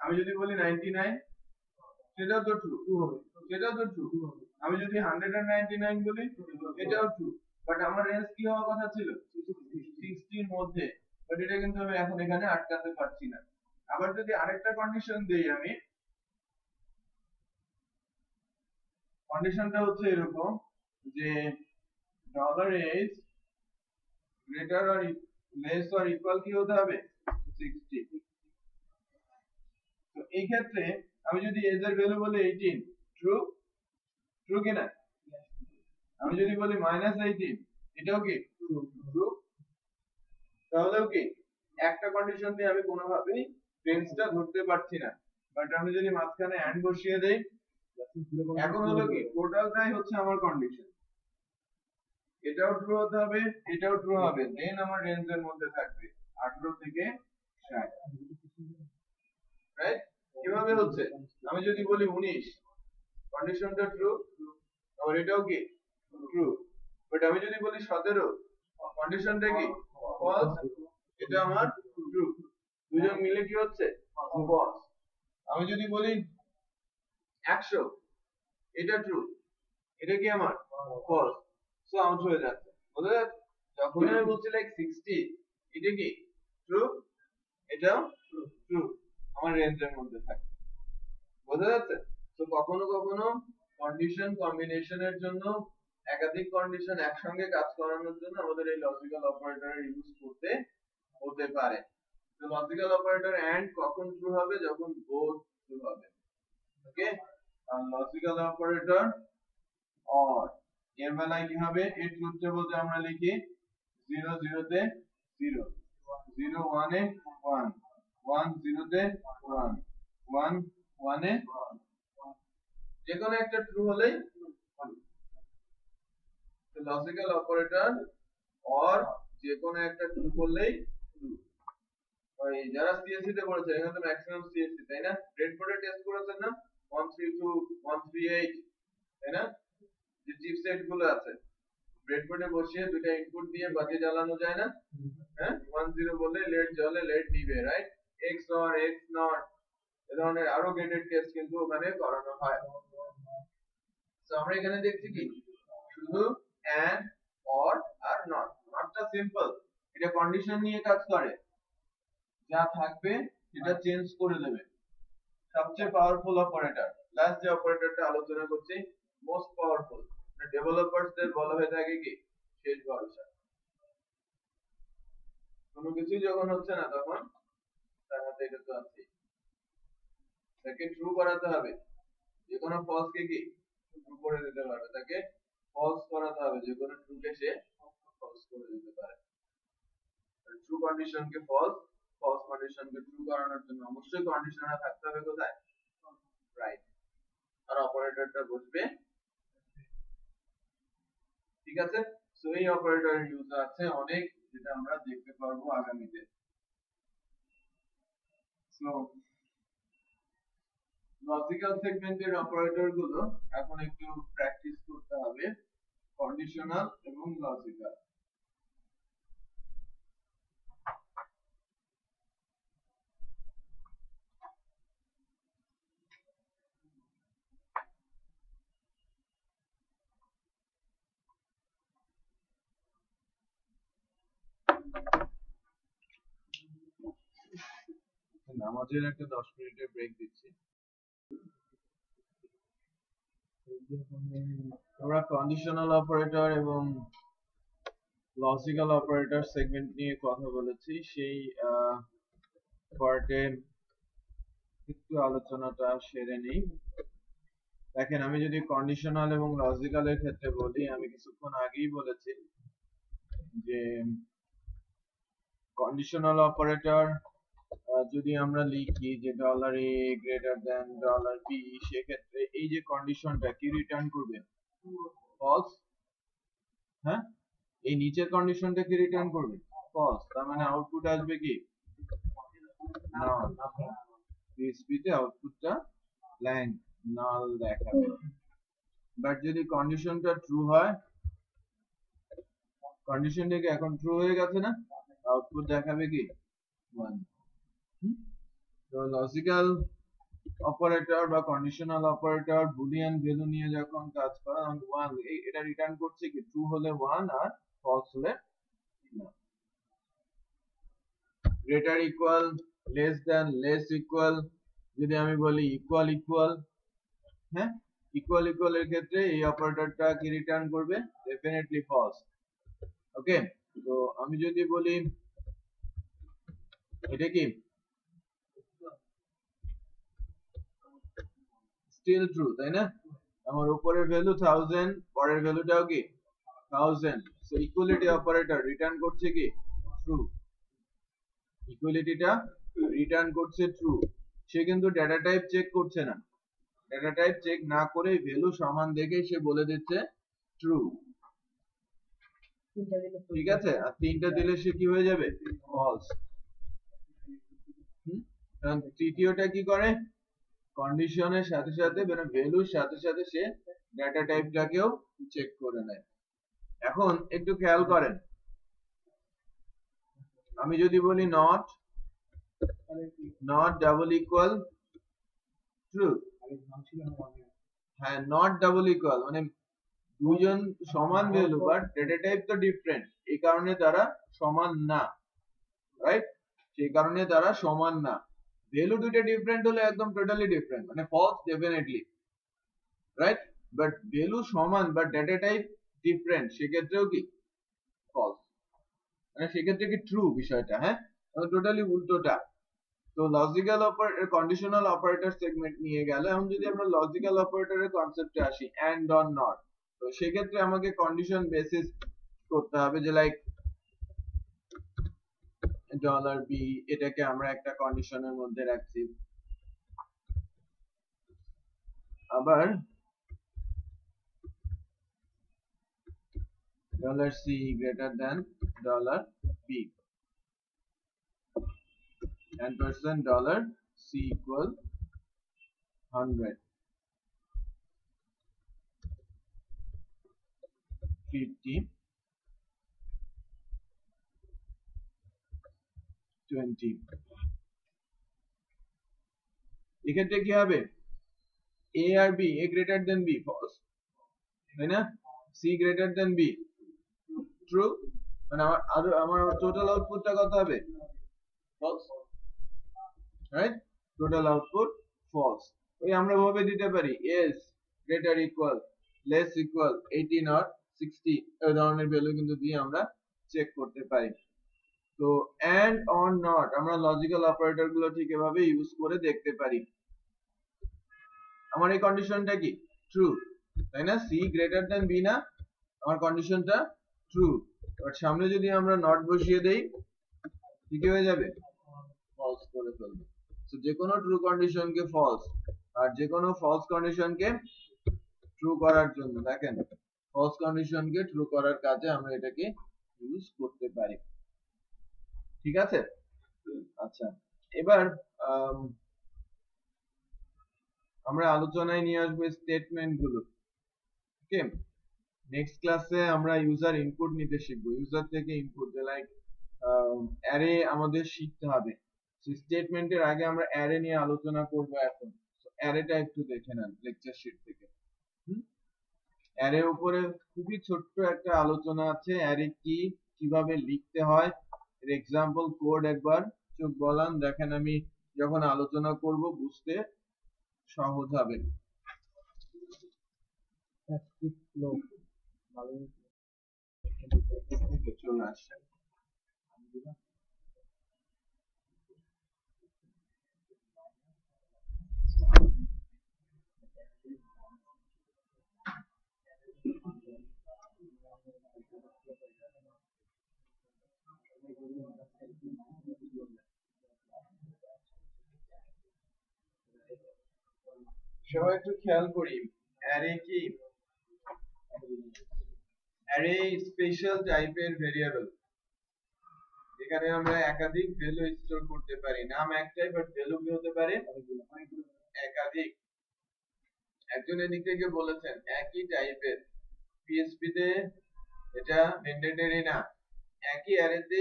আমি যদি বলি 99 সেটাও তো ট্রু ট্রু হবে। সেটাও তো ট্রু হবে। আমি যদি 199 বলি এটাও ট্রু বাট আমার রেঞ্জ কি হওয়ার কথা ছিল? 60 এর মধ্যে। বাট এটা কিন্তু আমি এখন এখানে আটকাতে পারছি না। আবার যদি আরেকটা কন্ডিশন দেই আমি কন্ডিশনটা হচ্ছে এরকম যে dollar age greater or less or equal কি হতে হবে? 60 তো এই ক্ষেত্রে আমি যদি এজ এর ভ্যালু বলি 18 ট্রু ট্রু কিনা আমি যদি বলি মাইনাস 18 এটাও কি? ট্রু তাহলেও কি? একটা কন্ডিশন দিয়ে আমি কোনোভাবেই রেঞ্জটা ধরতে পারছি না। বাট আমি যদি মাঝখানে এন্ড বসিয়ে দেই, এখন হলো কি? টোটালটাই হচ্ছে আমার কন্ডিশন এটাও ট্রু হতে হবে, এটাও ট্রু হবে। দেন আমার রেঞ্জের মধ্যে থাকবে 18 থেকে 60 রাইট কীভাবে হচ্ছে? আমি যদি বলি 19 কন্ডিশনটা ট্রু আবার এটাও কি? ট্রু বাট আমি যদি বলি 17 কন্ডিশনটা কি? ফলস এটা আমার ট্রু দুজন মিলে কি হচ্ছে? ফলস আমি যদি বলি 100 এটা ট্রু এটা কি আমার? ফলস সো আউট হয়ে যাচ্ছে। বোঝা যাচ্ছে? যখন আমি বলছি লাইক 60 এটা কি? ট্রু এটাও ট্রু আমার রেঞ্জের মধ্যে থাকে। বোঝা যাচ্ছে? তো কখনো কখনো কন্ডিশন কম্বিনেশনের জন্য একাধিক কন্ডিশন একসঙ্গে কাজ করানোর জন্য আমাদের এই লজিক্যাল অপারেটরের ইউজ করতে হতে পারে। তো লজিক্যাল অপারেটর এন্ড কখন ট্রু হবে? যখন বোথ ট্রু হবে। ওকে আর লজিক্যাল অপারেটর অর এর বেলায় কি হবে? এই ট্রুথ টেবলতে আমরা লিখি 0 0 তে 0 0 1 এ 1 1 0 তে 1 1 1 এ যে কোনো একটা ট্রু হলেই লজিক্যাল অপারেটর অর একটা ট্রু করলেই ওই যারা সিএসসি তে পড়েছে, এখানে তো ম্যাক্সিমাম সিএসসি তাই না? ব্রেডবোর্ডে টেস্ট করেছেন না? 132 138 তাই না? যে চিপসেটগুলো আছে ব্রেডবোর্ডে বসিয়ে দুটো ইনপুট দিয়ে বাতি জ্বালানো যায় না? হ্যাঁ? 10 বলে লেট জ্বলে লেট নিবে right x or x not এ ধরনের আরও গেটেড টেস্ট কিন্তু ওখানে করানো হয়। তো আমরা এখানে দেখছি কি? শুধু and, or, আর not নটটা সিম্পল এটা কন্ডিশন নিয়ে কাজ করে। যা থাকবে, সেটা চেঞ্জ করে দেবে। সবচেয়ে পাওয়ারফুল অপারেটর লাস্ট যে অপারেটরটা আলোচনা করছি মোস্ট পাওয়ারফুল ডেভেলপারসদের বলা হয়ে থাকে কি? শেষ ভরসা। কোনো কিছুই যখন হচ্ছে না তখন তার হাতে এটা তো আছে তাকে ট্রু করাতে হবে। যে কোনো ফলস কে কি? ট্রু করে দিতে পারবে। তাকে ফলস করাতে হবে। যে কোনো ট্রু কে সে ফলস করে দিতে পারে। ট্রু কন্ডিশন কে ফলস ফলস কন্ডিশন কে ট্রু করানোর জন্য অবশ্যই থাকতে হবে কোথায়? রাইট আর অপারেটরটা বসবে। ঠিক আছে? সো এই অপারেটরের ইউজ আছে অনেক, যেটা আমরা দেখতে পারব আগামীতে। সো লজিক্যাল সেগমেন্টের অপারেটরগুলো এখন একটু প্র্যাকটিস করতে হবে। কন্ডিশনাল এবং লজিক্যাল নামাজের একটা দশ মিনিটের ব্রেক দিচ্ছি। আমরা কন্ডিশনাল অপারেটর এবং লজিক্যাল অপারেটর সেগমেন্ট নিয়ে কথা বলেছি। সেই পার্টে একটু আলোচনাটা সেরে নেই। দেখেন, আমি যদি কন্ডিশনাল এবং লজিক্যালের ক্ষেত্রে বলি, আমি কিছুক্ষণ আগেই বলেছি যে কন্ডিশনাল অপারেটর যদি আমরা লিখি যে dollar a greater then dollar b সেক্ষেত্রে এই যে কন্ডিশনটা কি রিটার্ন করবে? ফলস হ্যাঁ? এই নিচের কন্ডিশনটা কি রিটার্ন করবে? ফলস তার মানে আউটপুট আসবে কি? নাল পিএসপি তে আউটপুটটা ব্ল্যাঙ্ক নাল দেখাবে বাট যদি কন্ডিশনটা ট্রু হয় কন্ডিশনটা কি এখন ট্রু হয়ে গেছে না? আউটপুট দেখাবে কি? 1 তো লজিক্যাল অপারেটর বা কন্ডিশনাল অপারেটর বুলিয়ান ভ্যালু নিয়ে যখন কাজ করে তখন 1 এই এটা রিটার্ন করছে কি? ট্রু হলে 1 আর ফলস হলে greater equal less than less equal যদি আমি বলি ইকুয়াল ইকুয়াল হ্যাঁ? ইকুয়াল ইকুয়াল এর ক্ষেত্রে এই অপারেটরটা কি রিটার্ন করবে? ডেফিনেটলি ফলস ওকে তো আমি যদি বলি, এটা কি? স্টিল ট্রু তাই না? আমার উপরের ভ্যালু থাউজেন্ড পরের ভ্যালুটাও কি? Thousand so equality operator return করছে কি? ট্রু ইকুয়ালিটিটা রিটার্ন করছে ট্রু সে কিন্তু ডেটা টাইপ চেক করছে না। ডেটা টাইপ চেক না করে ভ্যালু সমান দেখে সে বলে দিচ্ছে ট্রু ঠিক আছে? আর তিনটা দিলে সে কি হয়ে যাবে? ফলস তৃতীয়টা কি করে? কন্ডিশনের সাথে সাথে মানে ভ্যালুর সাথে সাথে সে ডেটা টাইপটাকেও চেক করে নেয়। এখন একটু খেয়াল করেন। আমি যদি বলি not not double equal true. হ্যাঁ নট ডাবল ইকুয়াল মানে দুজন সমান ভ্যালু বাট ডেটা টাইপ তো ডিফারেন্ট এই কারণে তারা সমান না রাইট সেই কারণে তারা সমান না। ভ্যালু দুটো ডিফারেন্ট হলে একদম টোটালি ডিফারেন্ট মানে false definitely right but value সমান বাট ডেটা টাইপ ডিফারেন্ট সেক্ষেত্রেও কি? ফলস মানে সেক্ষেত্রে কি ট্রু বিষয়টা হ্যাঁ? টোটালি উল্টোটা। তো logical operator conditional operator segment নিয়ে গেল। এখন যদি আমরা লজিক্যাল অপারেটরের কনসেপ্টে আসি এন্ড অর নট তো সেক্ষেত্রে আমাকে কন্ডিশন বেসিস করতে হবে যে লাইক ডলার বি এটাকে আমরা একটা কন্ডিশনের মধ্যে রাখছি। আবার dollar c greater then dollar b and percent dollar c equal 100 50 20 এক্ষেত্রে কি হবে আর তাই না মানে আমার আরও আমার টোটাল আউটপুটটা কত হবে total output false ওই আমরা ভাবে দিতে পারি is greater equal less equal 18 or 60 এই ধরনের ভ্যালু কিন্তু দিয়ে আমরা চেক করতে পারি তো and or not, আমরা লজিক্যাল অপারেটরগুলো ঠিক এভাবে ইউজ করে দেখতে পারি। আমার এই কন্ডিশনটা কি? ট্রু তাই না? C গ্রেটার দ্যান b না? আমার কন্ডিশনটা ট্রু বাট সামনে যদি আমরা নট বসিয়ে দেই, কি হয়ে যাবে? ফলস করে ফেলবে। তো যে কোনো ট্রু কন্ডিশনকে ফলস আর যে কোনো ফলস কন্ডিশনকে ট্রু করার জন্য দেখেন ফলস কন্ডিশনকে ট্রু করার কাজে আমরা এটাকে ইউজ করতে পারি। ঠিক আছে? আচ্ছা এবার আমরা আলোচনায় নিয়ে আসব স্টেটমেন্টগুলো ওকে নেক্সট ক্লাসে আমরা ইউজার ইনপুট নিতে শিখব। ইউজার থেকে ইনপুট লাইক অ্যারে আমাদের শিখতে হবে। স্টেটমেন্টের আগে আমরা অ্যারে নিয়ে আলোচনা করব এখন। অ্যারেটা একটু দেখে নেন লেকচার শিট থেকে। অ্যারে উপরে খুবই ছোট্ট একটা আলোচনা আছে। অ্যারে কি, কীভাবে লিখতে হয় এর এক্সাম্পল কোড একবার চোখ বলান দেখেন আমি যখন আলোচনা করব বুঝতে সহজ হবে। চলে আসছে। সবাই একটু খেয়াল করি। অ্যারে কি? অ্যারে স্পেশাল টাইপের ভেরিয়েবল এখানে আমরা একাধিক ভ্যালু স্টোর করতে পারি। নাম একটাই বাট ভ্যালু কি হতে পারে? একাধিক। একজন এদিক থেকে বলেছেন, একই টাইপের পিএসপি তে এটা না। একই অ্যারেতে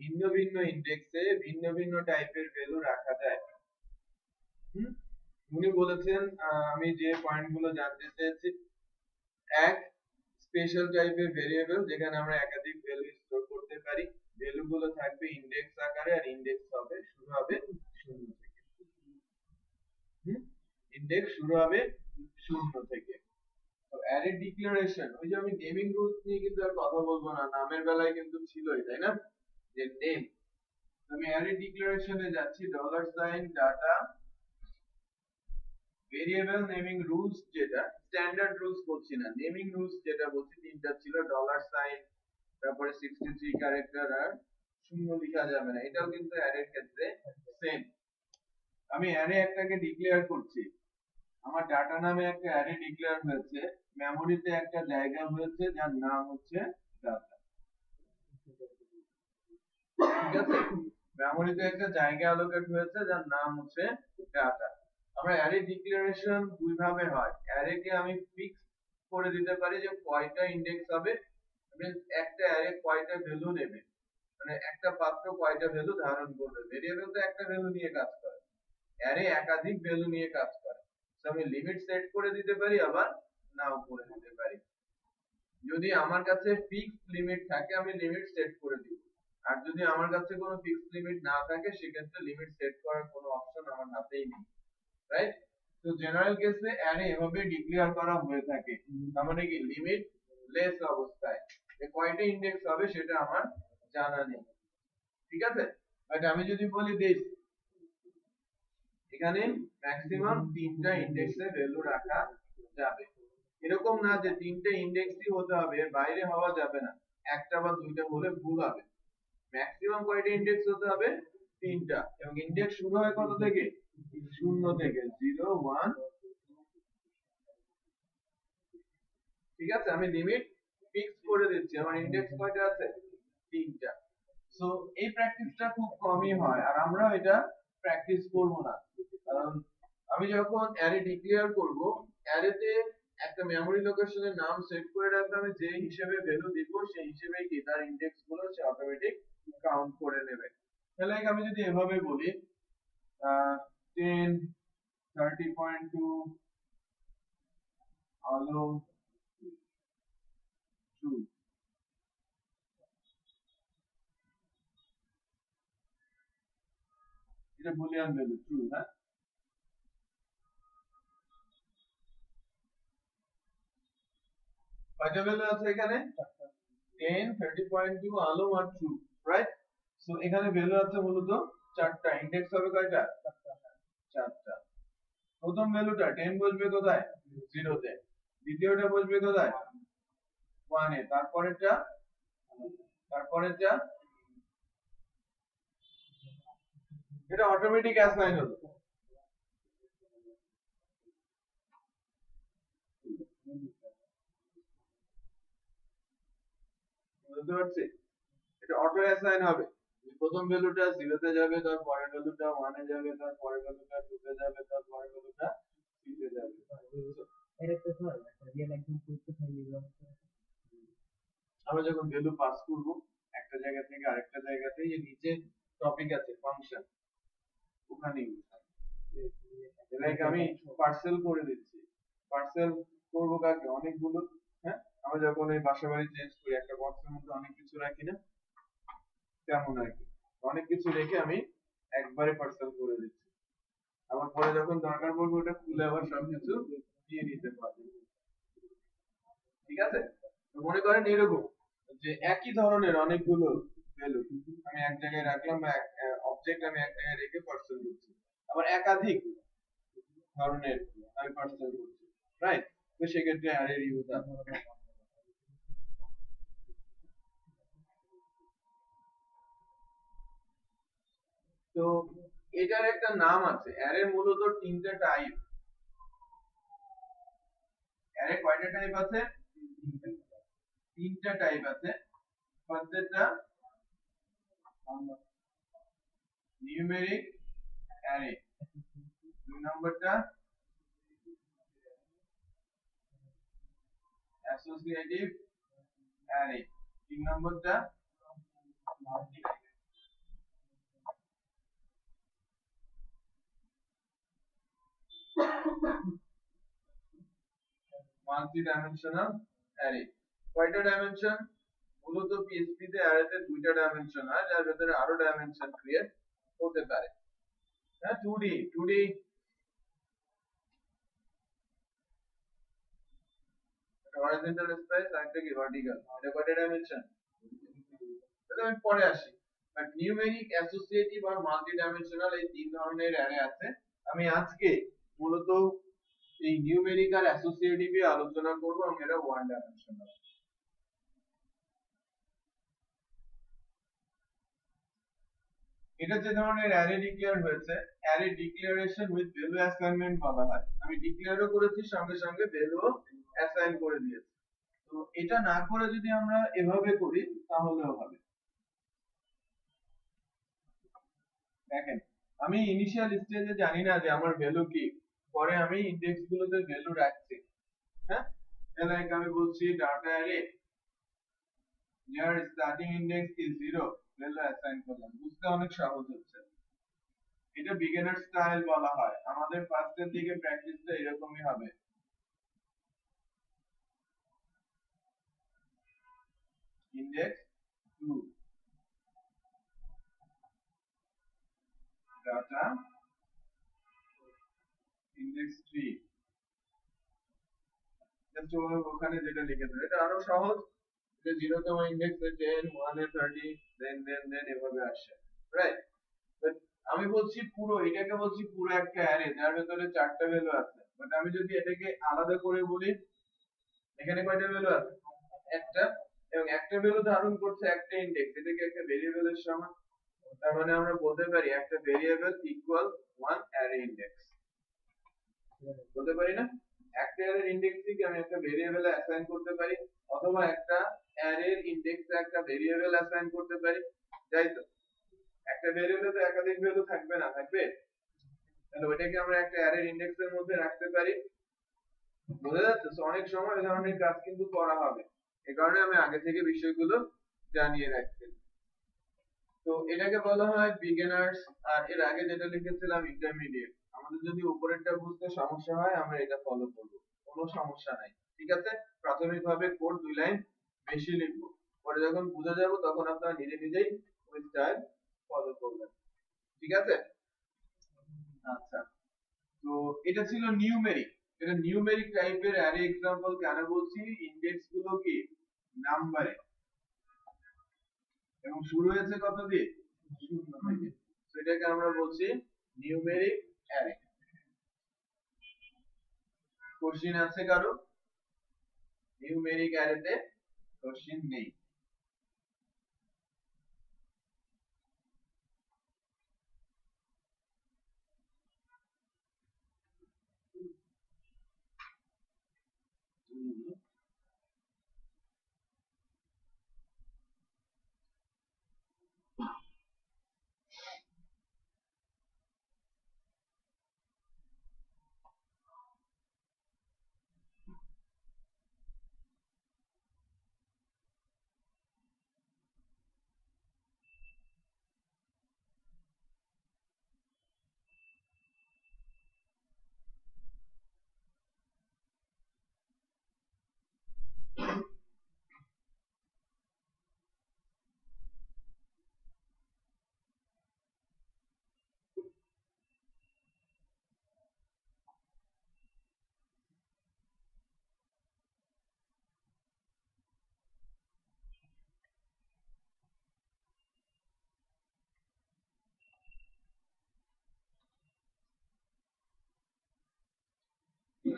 ভিন্ন ভিন্ন ইন্ডেক্সে ভিন্ন ভিন্ন টাইপের ভ্যালু রাখা যায়। উনি বলেছেন আমি যে পয়েন্টগুলো জানতে চেয়েছি, এক স্পেশাল টাইপের ভেরিয়েবল যেখানে আমরা একাধিক ভ্যালু স্টোর করতে পারি। ভ্যালু গুলো থাকবে ইনডেক্স আকারে আর ইনডেক্স হবে, শুরু হবে শূন্য থেকে। ইনডেক্স শুরু হবে শূন্য থেকে। তো ডিক্লারেশন ওই যে আমি নেমিং রুলস নিয়ে কিন্তু আর কথা বলব না, নামের বেলায় কিন্তু ছিলই, তাই না? যে নেম আমি ডিক্লারেশনে যাচ্ছি dollar sign data variable naming rules যেটা স্ট্যান্ডার্ড রুলস বলছি না নেমিং রুলস যেটা বলছি, তিনটা ছিল ডলার সাইন তারপরে 63 ক্যারেক্টার আর শূন্য লেখা যাবে না, এটাও কিন্তু অ্যারের ক্ষেত্রে সেম আমি অ্যারে একটাকে ডিক্লেয়ার করছি, আমার ডাটা নামে একটা অ্যারে ডিক্লেয়ার হয়েছে মেমোরিতে একটা জায়গা হয়েছে যার নাম হচ্ছে ডাটা। ঠিক আছে? মেমোরিতে একটা জায়গা অ্যালোকেট হয়েছে যার নাম হচ্ছে ডাটা। আমরা অ্যারে ডিক্লারেশন দুই ভাবে হয়। অ্যারে কে আমি ফিক্স করে দিতে পারি যে কয়টা ইনডেক্স হবে। একটা অ্যারে কয়টা ভ্যালু নেবে? মানে একটা পাত্র কয়টা ভ্যালু ধারণ করবে? ভেরিয়েবল তো একটা ভ্যালু নিয়ে কাজ করে। অ্যারে একাধিক ভ্যালু নিয়ে কাজ করে। আমি লিমিট সেট করে দিতে পারি আবার নাও করে দিতে পারি। যদি আমার কাছে ফিক্সড লিমিট থাকে, আমি লিমিট সেট করে দিব। আর যদি আমার কাছে কোনো ফিক্সড লিমিট না থাকে, সেক্ষেত্রে লিমিট সেট করার কোনো অপশন আমার হাতেই নেই। রাইট তো জেনারেল কেসে অ্যারে এভাবে ডিক্লেয়ার করা হয়ে থাকে। তার মানে কি? লিমিট লেস অবস্থায়। যে কয়টা ইনডেক্স হবে সেটা আমার জানা নেই। ঠিক আছে? বাট আমি যদি বলি দিস এখানে ম্যাক্সিমাম তিনটা ইনডেক্সে ভ্যালু রাখা যাবে। এরকম না যে তিনটে ইনডেক্সই হতে হবে বাইরে হওয়া যাবে না। একটা বা দুইটা হলে ভুল হবে। ম্যাক্সিমাম কয়টা ইনডেক্স হতে হবে? তিনটা। এবং ইনডেক্স শুরু হয় কত থেকে? শূন্য থেকে। Zero, one. ঠিক আছে? আমি লিমিট ফিক্স করে দিচ্ছি। আমার ইন্ডেক্স কয়টা আছে? তিনটা। সো এই প্র্যাকটিসটা খুব কমই হয়। আর আমরা এটা প্র্যাকটিস করব না। কারণ আমি যখন অ্যারে ডিক্লেয়ার করব অ্যারেতে একটা মেমরি লোকেশনের নাম সেট করে রাখলে আমি যে হিসেবে ভ্যালু দিব, সেই হিসেবেই তার ইনডেক্সগুলো সে অটোমেটিক কাউন্ট করে নেবে। তাহলে আমি যদি এভাবে বলি, আহ 10 30.2 আলো 2 এটা বুলিয়ান ভ্যালু ট্রু হ্যাঁ কয়টা ভ্যালু আছে এখানে? 10 30.2 আলো আর ট্রু রাইট সো এখানে ভ্যালু আছে মূলত চারটা। ইনডেক্স হবে কয়টা? চারটা। প্রথম ভ্যালুটা 10 বসবে কোথায়? 0 তে দ্বিতীয়টা বসবে কোথায়? 1 এ তারপরেরটা? তারপরেরটা? এটা অটোমেটিক অ্যাসাইন হলো। বুঝতে পারছি? এটা অটো অ্যাসাইন হবে। প্রথম ভ্যালুটা জিরোতে যাবে তার পরের ভ্যালুটা ওয়ানে যাবে তার পরের ভ্যালুটা টুতে যাবে তার পরের ভ্যালুটা থ্রিতে যাবে। আমরা যখন ভ্যালু পাস করব, একটা জায়গা থেকে আরেকটা জায়গাতে যে নিচে টপিক আছে ফাংশন ওখানে আমি পার্সেল করে দিচ্ছি। পার্সেল করব কাকে? অনেকগুলো আমরা যখন এই বাসা বাড়ি চেঞ্জ করি, একটা বক্সের মধ্যে অনেক কিছু রাখি না, তেমন আর কি। অনেক কিছু রেখে আমি একবারে পার্সেল করে দিচ্ছি। আমার পরে যখন দরকার পড়বে, ওটা খুলে আবার সবকিছু দিয়ে নিতে পারব। ঠিক আছে? মনে করেন এরকম যে একই ধরনের অনেকগুলো ভ্যালু আমি এক জায়গায় রাখলাম বা অবজেক্ট আমি এক জায়গায় রেখে পার্সেল করছি। আবার একাধিক ধরনের আমি পার্সেল করছি রাইট তো সেক্ষেত্রে অ্যারের ইউজ তো এটার একটা নাম আছে। অ্যারে মূলত তিনটা টাইপ অ্যারে কয়টা টাইপ আছে? তিনটা টাইপ আছে। প্রত্যেকটা নিউমেরিক অ্যারে দুই নম্বরটা অ্যাসোসিয়েটিভ অ্যারে তিন নম্বরটা মাল্টি ডাইমেনশনাল অ্যারে কয়টা ডাইমেনশন মূলত পিএইচপি তে অ্যারেতে দুইটা ডাইমেনশন হয়, যার ভেতরে আরও ডাইমেনশন ক্রিয়েট হতে পারে। হ্যাঁ 2D 2D হরিজন্টাল স্পেস আর একটা কি? ভার্টিক্যাল এটা কয়টা ডাইমেনশন তাহলে আমি পরে আসি। নিউমেরিক অ্যাসোসিয়েটিভ আর মাল্টি ডাইমেনশনাল এই তিন ধরনের অ্যারে আছে। আমি আজকে মূলত এই নিউমেরিক আর অ্যাসোসিয়েটিভ আলোচনা করব এবং এটা ওয়ান ডাইমেনশনাল এটা যে ধরনের অ্যারে ডিক্লেয়ার হয়েছে array declaration with value assignment বলা হয় আমি ডিক্লেয়ারও করেছি, সঙ্গে সঙ্গে ভ্যালু অ্যাসাইন করে দিয়েছি। তো এটা না করে যদি আমরা এভাবে করি, তাহলেও হবে। দেখেন, আমি ইনিশিয়াল স্টেজে জানি না যে আমার ভ্যালু কি। পরে আমি ইনডেক্স গুলোতে ভ্যালু রাখছি। হ্যাঁ? লাইক আমি বলছি ডাটা অ্যারে যার starting index is zero value assign করলাম। বুঝতে অনেক সহজ হচ্ছে। এটা বিগিনার স্টাইল বলা হয়। আমাদের ফার্স্টের দিকে প্র্যাকটিসটা এরকমই হবে। index 2 data 3 জাস্ট ওখানে যেটা লিখে দেবে এটা আরও সহজ। যে জিরো তম ইন্ডেক্স এ 10 1 এ 30 দেন দেন দেন এভাবে আসে রাইট আমি বলছি পুরো, এটাকে বলছি পুরো একটা অ্যারে যার ভেতরে চারটা ভ্যালু আছে। বাট আমি যদি এটাকে আলাদা করে বলি, এখানে কয়টা ভ্যালু আছে? একটা। এবং একটা ভ্যালু ধারণ করছে একটা ইনডেক্স এটা কি একটা ভেরিয়েবলের সমান। তার মানে আমরা বলতে পারি একটা variable equal one array index বলতে পারি না। একটা অ্যারের ইনডেক্স থেকে আমি একটা ভেরিয়েবল অ্যাসাইন করতে পারি, অথবা একটা অ্যারের ইনডেক্সে একটা ভেরিয়েবল অ্যাসাইন করতে পারি তাই তো। একটা ভেরিয়েবলে তো একাধিক ভ্যালু থাকবে না, থাকবে? তাহলে ওইটাকে আমরা একটা অ্যারের ইনডেক্সের মধ্যে রাখতে পারি। বোঝা যাচ্ছে? অনেক সময় এই ধরনের কাজ কিন্তু করা হবে। এ কারণে আমি আগে থেকে বিষয়গুলো জানিয়ে রাখছি। তো, এটাকে বলা হয় বিগিনার্স আর এর আগে যেটা লিখেছিলাম ইন্টারমিডিয়েট আমাদের যদি উপরেরটা বুঝতে সমস্যা হয় আমরা এটা ফলো করব। কোনো সমস্যা নাই। ঠিক আছে? প্রাথমিকভাবে কোড দুই লাইন বেশি লিখব। পরে যখন বুঝে যাব তখন আপনারা নিজে নিজেই ওই স্টাইল ফলো করবেন। ঠিক আছে? আচ্ছা। তো এটা ছিল নিউমেরিক এটা নিউমেরিক টাইপের অ্যারে এক্সাম্পল কেন বলছি? ইনডেক্সগুলো কি? নাম্বারে এবং শুরু হয়েছে কত দিয়ে? শূন্য থেকে। সেটাকে আমরা বলছি নিউমেরিক অ্যারে কোশ্চিন আছে কারও নিউমেরিক অ্যারেতে কোশ্চিন নেই।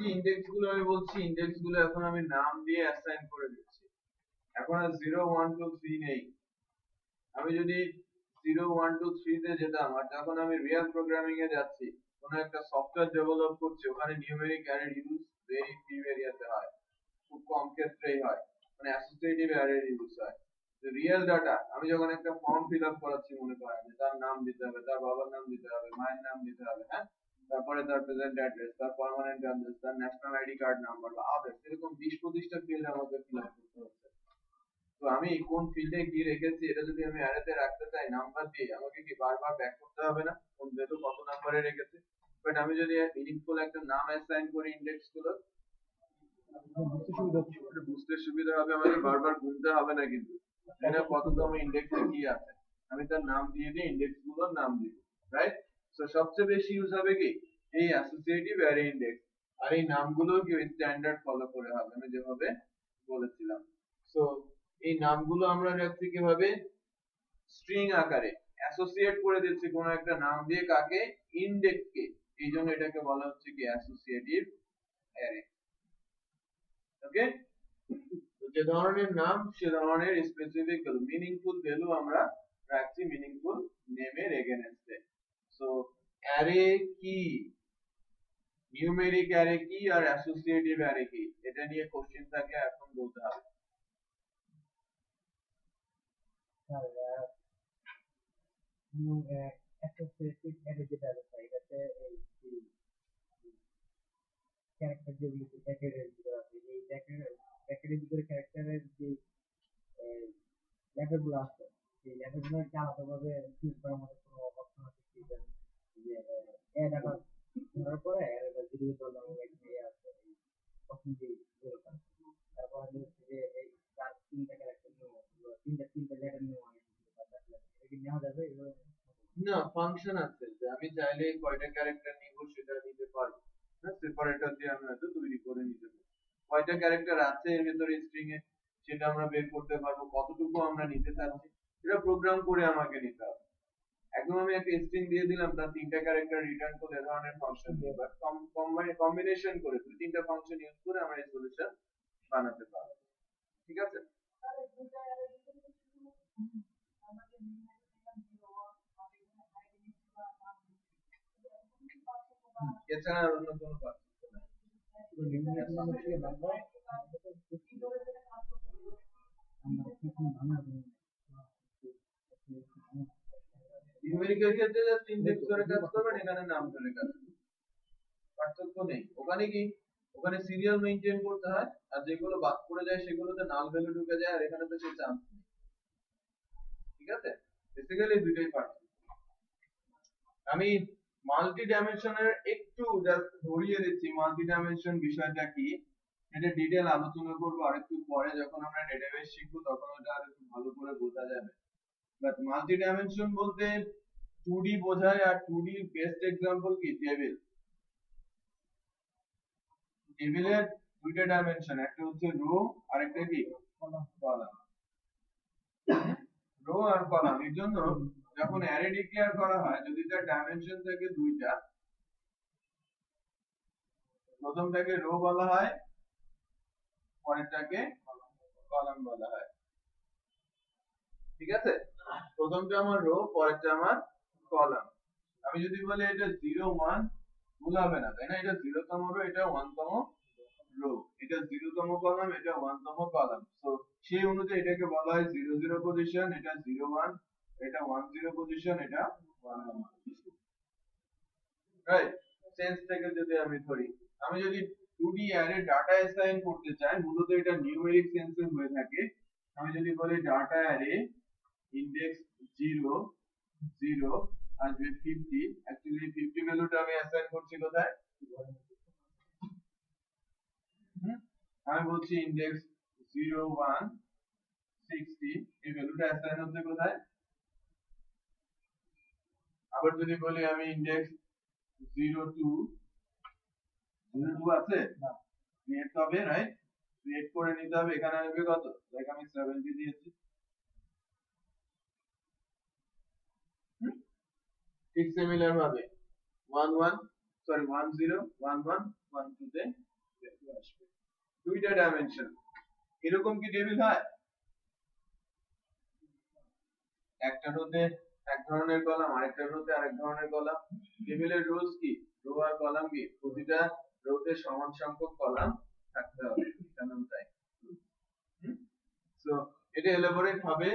যে ইনডেক্সগুলো আমি বলছি? ইনডেক্সগুলো এখন আমি নাম দিয়ে অ্যাসাইন করে দিচ্ছি। এখন আর জিরো ওয়ান টু থ্রি নেই। আমি যদি জিরো ওয়ান টু তে যেতাম, আর যখন আমি রিয়েল প্রোগ্রামিং এ যাচ্ছি, কোনো একটা সফটওয়্যার ডেভেলপ করছি, ওখানে numeric array use very few এরিয়াতে হয়। খুব কম ক্ষেত্রেই হয়। মানে অ্যাসোসিয়েটিভ অ্যারে ইউজ হয়। রিয়েল ডাটা আমি যখন একটা ফর্ম ফিল আপ করাচ্ছি, মনে করেন তার নাম দিতে হবে, তার বাবার নাম দিতে হবে, মায়ের নাম দিতে হবে হ্যাঁ? তারপরে তার প্রেজেন্ট অ্যাড্রেস তার পার্মানেন্ট অ্যাড্রেস তার ন্যাশনাল আইডি কার্ড নাম্বার বা আদার্স এরকম বিশ পঁচিশটা ফিল্ড আমাকে ফিল আপ করতে হচ্ছে। তো আমি কোন ফিল্ডে কি রেখেছি এটা যদি আমি অ্যারেতে রাখতে চাই নাম্বার দিয়ে আমাকে কি বারবার ব্যাক করতে হবে না? কোন ভ্যালু কত নাম্বারে রেখেছি। বাট আমি যদি মিনিংফুল একটা নাম অ্যাসাইন করি ইন্ডেক্সগুলো বুঝতে সুবিধা বুঝতে হবে আমাকে বারবার গুনতে হবে না কিন্তু। এটা কততম ইন্ডেক্সে কি আছে? আমি তার নাম দিয়ে দিয়ে ইন্ডেক্সগুলোর নাম দিব রাইট তো সবচেয়ে বেশি ইউজ হবে কি? এই অ্যাসোসিয়েটিভ অ্যারে ইন্ডেক্স আর এই নামগুলো কি ওই স্ট্যান্ডার্ড ফলো করে হবে? আমি যেভাবে বলেছিলাম। সো এই নামগুলো আমরা রাখছি কীভাবে? স্ট্রিং আকারে। অ্যাসোসিয়েট করে দিচ্ছি কোনো একটা নাম দিয়ে কাকে? ইন্ডেক্স কে। এই জন্য এটাকে বলা হচ্ছে কি অ্যাসোসিয়েটিভ অ্যারে ওকে যে ধরনের নাম, সে ধরনের স্পেসিফিক মিনিংফুল ভ্যালু আমরা রাখছি মিনিংফুল নেমের এগেনস্টে সো অ্যারে কি নিউমেরিক অ্যারে কি আর অ্যাসোসিয়েটিভ অ্যারে কি এটা নিয়ে কোশ্চেন থাকলে এখন বলতে হবে স্যার নিউ অ্যাসোসিয়েটিভ অ্যারে যেটা আছে এটাতে এই ক্যারেক্টার যেগুলো ব্র্যাকেটের ভিতরে আছে এই ব্র্যাকেটের ব্র্যাকেটের ভিতরে ক্যারেক্টারের যে লেটারগুলো আছে সেই লেটারগুলোকে আলাদাভাবে চুজ করার মতো কোনো না ফাংশন আছে, যে আমি চাইলে কয়টা ক্যারেক্টার নিব সেটা নিতে পারব। হ্যাঁ সেপারেটর দিয়ে আমি হয়তো তৈরি করে নিতে পারব। কয়টা ক্যারেক্টার আছে এর ভিতরে স্ট্রিং এ, সেটা আমরা বের করতে পারব, কতটুকু আমরা নিতে চাচ্ছি, এটা প্রোগ্রাম করে আমাকে নিতে হবে। একদম আমি একটা স্ট্রিং দিয়ে দিলাম, তার তিনটা ক্যারেক্টার রিটার্ন করে ধরনের ফাংশন দিয়ে বাট কম্বিনেশন করে দুই তিনটা ফাংশন ইউজ করে আমরা এই সলিউশন বানাতে পারব। ঠিক আছে? এছাড়া আর অন্য কোনো পার্থক্য নাই কিছু নানা নিউমেরিকের ক্ষেত্রে ইন্ডেক্স ধরে কাজ করবেন এখানে নাম ধরে কাজ পার্থক্য নেই। ওখানে কি? ওখানে সিরিয়াল মেইনটেইন করতে হয় আর যেগুলো বাদ পড়ে যায় সেগুলোতে নাল ভ্যালু ঢুকে যায় আর এখানে তো সেই চান্স নেই। ঠিক আছে? বেসিক্যালি দুইটাই পার্থক্য। আমি মাল্টি ডাইমেনশনের একটু জাস্ট ধরিয়ে দিচ্ছি। মাল্টি ডাইমেনশন বিষয়টা কি? এটা ডিটেল আলোচনা করব আরেকটু পরে। যখন আমরা ডেটাবেস শিখব তখন ওটা আরেকটু ভালো করে বোঝা যাবে। বাট মাল্টি ডাইমেনশন বলতে 2D বোঝায় আর 2D বেস্ট এক্সাম্পল কি? টেবিল টেবিলের দুইটা ডাইমেনশন একটা হচ্ছে রো, আরেকটা কি? কলাম। রো আর কলাম এর জন্য যখন অ্যারে ডিক্লেয়ার করা হয়, যদি তার ডাইমেনশন থাকে দুইটা, প্রথমটাকে রো বলা হয়, পরেরটাকে কলাম বলা হয়। ঠিক আছে? প্রথমটা আমার রো পরেরটা আমার কলাম আমি যদি বলি এটা জিরো ওয়ান ভুল হবে না, তাই না? এটা জিরো তম রো এটা ওয়ান তম রো এটা জিরো তম কলাম এটা ওয়ান তম কলাম তো সেই অনুযায়ী এটাকে বলা হয় জিরো জিরো পজিশন এটা জিরো ওয়ান এটা ওয়ান জিরো পজিশন এটা ওয়ান রাইট সেন্স থেকে যদি আমি ধরি, আমি যদি 2D অ্যারে ডাটা অ্যাসাইন করতে চাই, মূলত এটা নিউমেরিক সেন্সে হয়ে থাকে। আমি যদি বলি ডাটা অ্যারে ইন্ডেক্স 0 0 আসবে 50 অ্যাকচুয়ালি 50 ভ্যালুটা আমি অ্যাসাইন করছি কোথায়? আমি বলছি ইন্ডেক্স 0 1 60 এই ভ্যালুটা অ্যাসাইন হচ্ছে কোথায়? আবার যদি বলি আমি ইন্ডেক্স 02 02 আছে? ক্রিয়েট হবে রাইট ক্রিয়েট করে নিতে হবে এখানে আসবে কত? লাইক আমি 70 দিয়েছি হুম? ঠিক সিমিলার ভাবে 11 সরি 10 11 12 তে value আসবে। দুইটা ডাইমেনশন এরকম কি টেবিল হয়? একটা রোতে এক ধরনের কলাম, আরেকটা রোতে আরেক ধরনের কলাম। টেবিলের রোজ কি? রো আর কলাম কি? প্রতিটা রোতে সমান সংখ্যক কলাম থাকতে হবে। কেমন তাই। তো এটা এলাবোরেট হবে।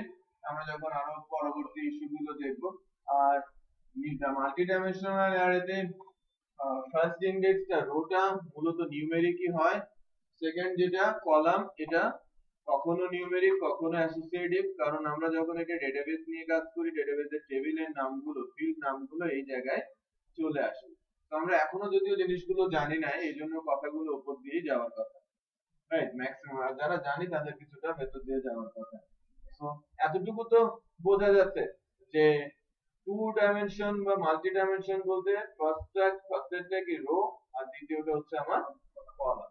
আমরা যখন আরও পরবর্তী ইস্যুগুলো দেখব। আর মাল্টি ডাইমেনশনাল অ্যারেতে ফার্স্ট ইন্ডেক্সটা রোটা মূলত নিউমেরিকই হয়। সেকেন্ড যেটা কলাম এটা কখনো নিউমেরিক কখনো অ্যাসোসিয়েটিভ কারণ আমরা যখন এটা ডেটাবেস নিয়ে কাজ করি ডেটাবেসের টেবিলের নামগুলো ফিল্ড নামগুলো এই জায়গায় চলে আসে। তো আমরা এখনও যদিও জিনিসগুলো জানি না, এই জন্য কথাগুলো উপর দিয়ে যাওয়ার কথা। রাইট ম্যাক্সিমাম যারা জানি তাদের কিছুটা ভেতর দিয়ে যাওয়ার কথা। এতটুকু তো বোঝা যাচ্ছে যে টু ডাইমেনশন বা মাল্টি ডাইমেনশন বলতে ফার্স্টটা ফার্স্টেরটা কি রো আর দ্বিতীয়টা হচ্ছে আমার কলাম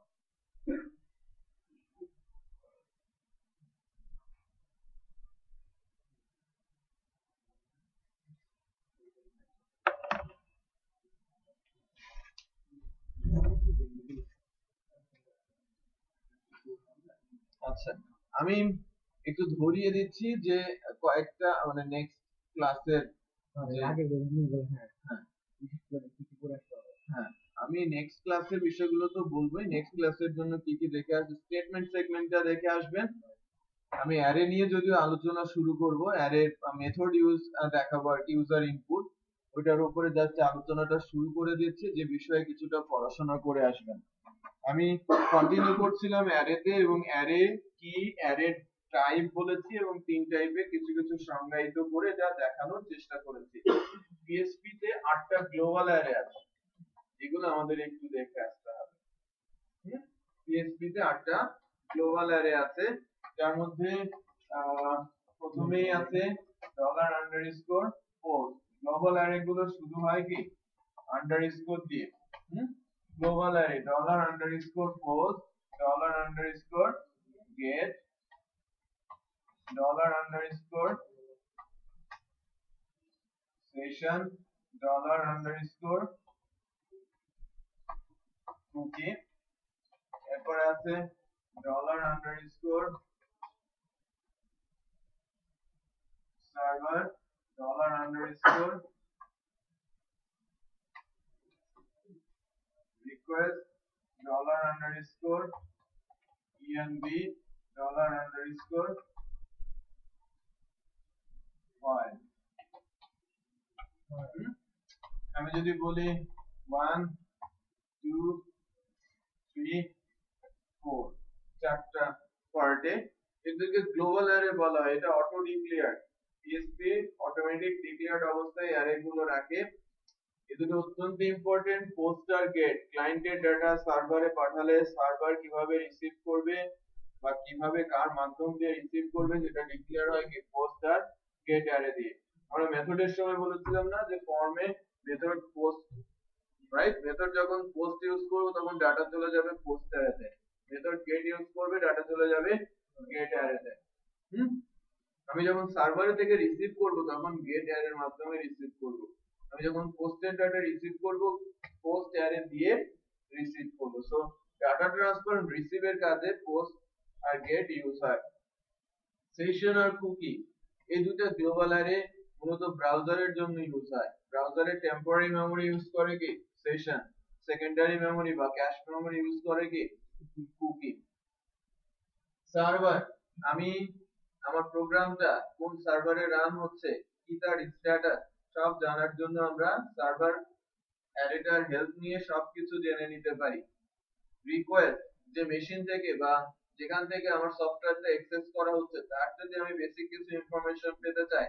আচ্ছা আমি একটু ধরিয়ে দিচ্ছি যে কয়েকটা মানে নেক্সট ক্লাসের হ্যাঁ হ্যাঁ। হ্যাঁ। আমি নেক্সট ক্লাসের বিষয়গুলো তো বলবোই। নেক্সট ক্লাসের জন্য কি কি দেখে আসবে স্টেটমেন্ট সেগমেন্টটা দেখে আসবেন। আমি অ্যারে নিয়ে যদিও আলোচনা শুরু করব অ্যারে মেথড ইউজ দেখাবো আর ইউজার ইনপুট ওইটার উপরে জাস্ট আলোচনাটা শুরু করে দিচ্ছি যে বিষয়ে কিছুটা পড়াশোনা করে আসবেন। আমি কন্টিনিউ করছিলাম অ্যারেতে এবং অ্যারে কি অ্যারে টাইপ বলেছি এবং তিন টাইপে কিছু কিছু সংজ্ঞায়িত করে যা দেখানোর চেষ্টা করেছি। পিএসপি তে আটটা গ্লোবাল অ্যারে আছে। এগুলো আমাদের একটু দেখে আসতে হবে। পিএসপি তে আটটা গ্লোবাল অ্যারে আছে। যার মধ্যে প্রথমেই আছে dollar underscore post global array গুলো শুরু হয় কি? আন্ডারস্কোর দিয়ে। Global array dollar underscore post dollar underscore get dollar underscore session dollar underscore cookie এরপরে আছে dollar underscore server dollar underscore request dollar underscore env dollar underscore আমি যদি বলি ওয়ান টু থ্রি ফোর চারটা পার্টে এদেরকে গ্লোবাল অ্যারে বলা হয়, এটা auto declare PSP automatic declared অবস্থায় অ্যারে গুলো রাখে। এ দুটো অত্যন্ত ইম্পর্টেন্ট পোস্টার গেট ক্লায়েন্টের ডাটা সার্ভারে পাঠালে সার্ভার কীভাবে রিসিভ করবে বা কীভাবে কার মাধ্যম দিয়ে রিসিভ করবে, যেটা ডিক্লেয়ার হয় কি পোস্ট আর গেট অ্যারে দিয়ে। আমরা মেথডের সময় বলেছিলাম না যে ফর্মে মেথড পোস্ট রাইট মেথড যখন পোস্ট ইউজ করব তখন ডাটা চলে যাবে পোস্ট অ্যারেতে মেথড গেট ইউজ করবে ডাটা চলে যাবে গেট অ্যারেতে হুম? আমি যখন সার্ভারে থেকে রিসিভ করব তখন গেট অ্যারের মাধ্যমে রিসিভ করব। আমি যখন পোস্টের ডাটা রিসিভ করব পোস্ট অ্যারে দিয়ে রিসিভ করব। সো ডাটা ট্রান্সফার রিসিভের কাজে পোস্ট আর গেট ইউজ হয়। সেশন আর কুকি এই দুটো গ্লোবাল অ্যারে মূলত ব্রাউজারের জন্য ইউজ হয়। ব্রাউজারে টেম্পোরারি মেমরি ইউজ করে কি? সেশন সেকেন্ডারি মেমরি বা ক্যাশ মেমরি ইউজ করে কি? কুকি সার্ভার আমি আমার প্রোগ্রামটা কোন সার্ভারে রান হচ্ছে, কি তার স্ট্যাটাস সব জানার জন্য আমরা সার্ভার অ্যারেটার হেল্প নিয়ে সবকিছু জেনে নিতে পারি। রিকোয়েস্ট যে মেশিন থেকে বা যেখান থেকে আমার সফটওয়্যারটা অ্যাক্সেস করা হচ্ছে, তার যদি আমি বেসিক কিছু ইনফরমেশন পেতে চাই।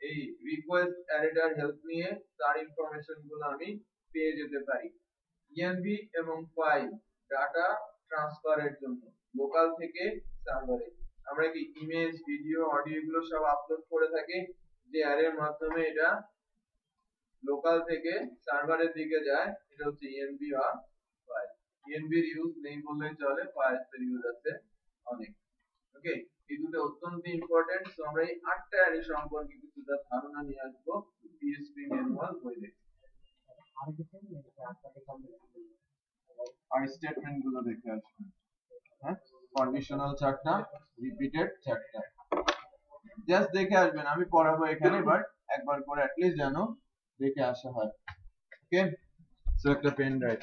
এই রিকোয়েস্ট অ্যারেটার হেল্প নিয়ে তার ইনফরমেশনগুলো আমি পেয়ে যেতে পারি। ইএনভি এবং ফাইল ডাটা ট্রান্সফারের জন্য লোকাল থেকে সার্ভারে আমরা কি ইমেজ ভিডিও অডিও এগুলো সব আপলোড করে থাকি, যে অ্যারের মাধ্যমে এটা লোকাল থেকে সার্ভারের দিকে যায়, এটা হচ্ছে ইএনভি বা ফাইল ইএনভির ইউজ নেই বললেই চলে ফাইলস এর ইউজ আছে। অনেক। ওকে এই দুটো অত্যন্ত ইম্পর্টেন্ট সো আমরা এই আটটা অ্যারে সম্পর্কে কিছুটা ধারণা নিয়ে আসব পিএসপি ম্যানুয়াল আর স্টেটমেন্টগুলো দেখে আসবেন। হ্যাঁ? কন্ডিশনাল চারটা রিপিটেড চারটা জাস্ট দেখে আসবেন, আমি পড়াবো এখানে বাট একবার করে অ্যাটলিস্ট যেন দেখে আসা হয়। ওকে সো একটা পেন ড্রাইভ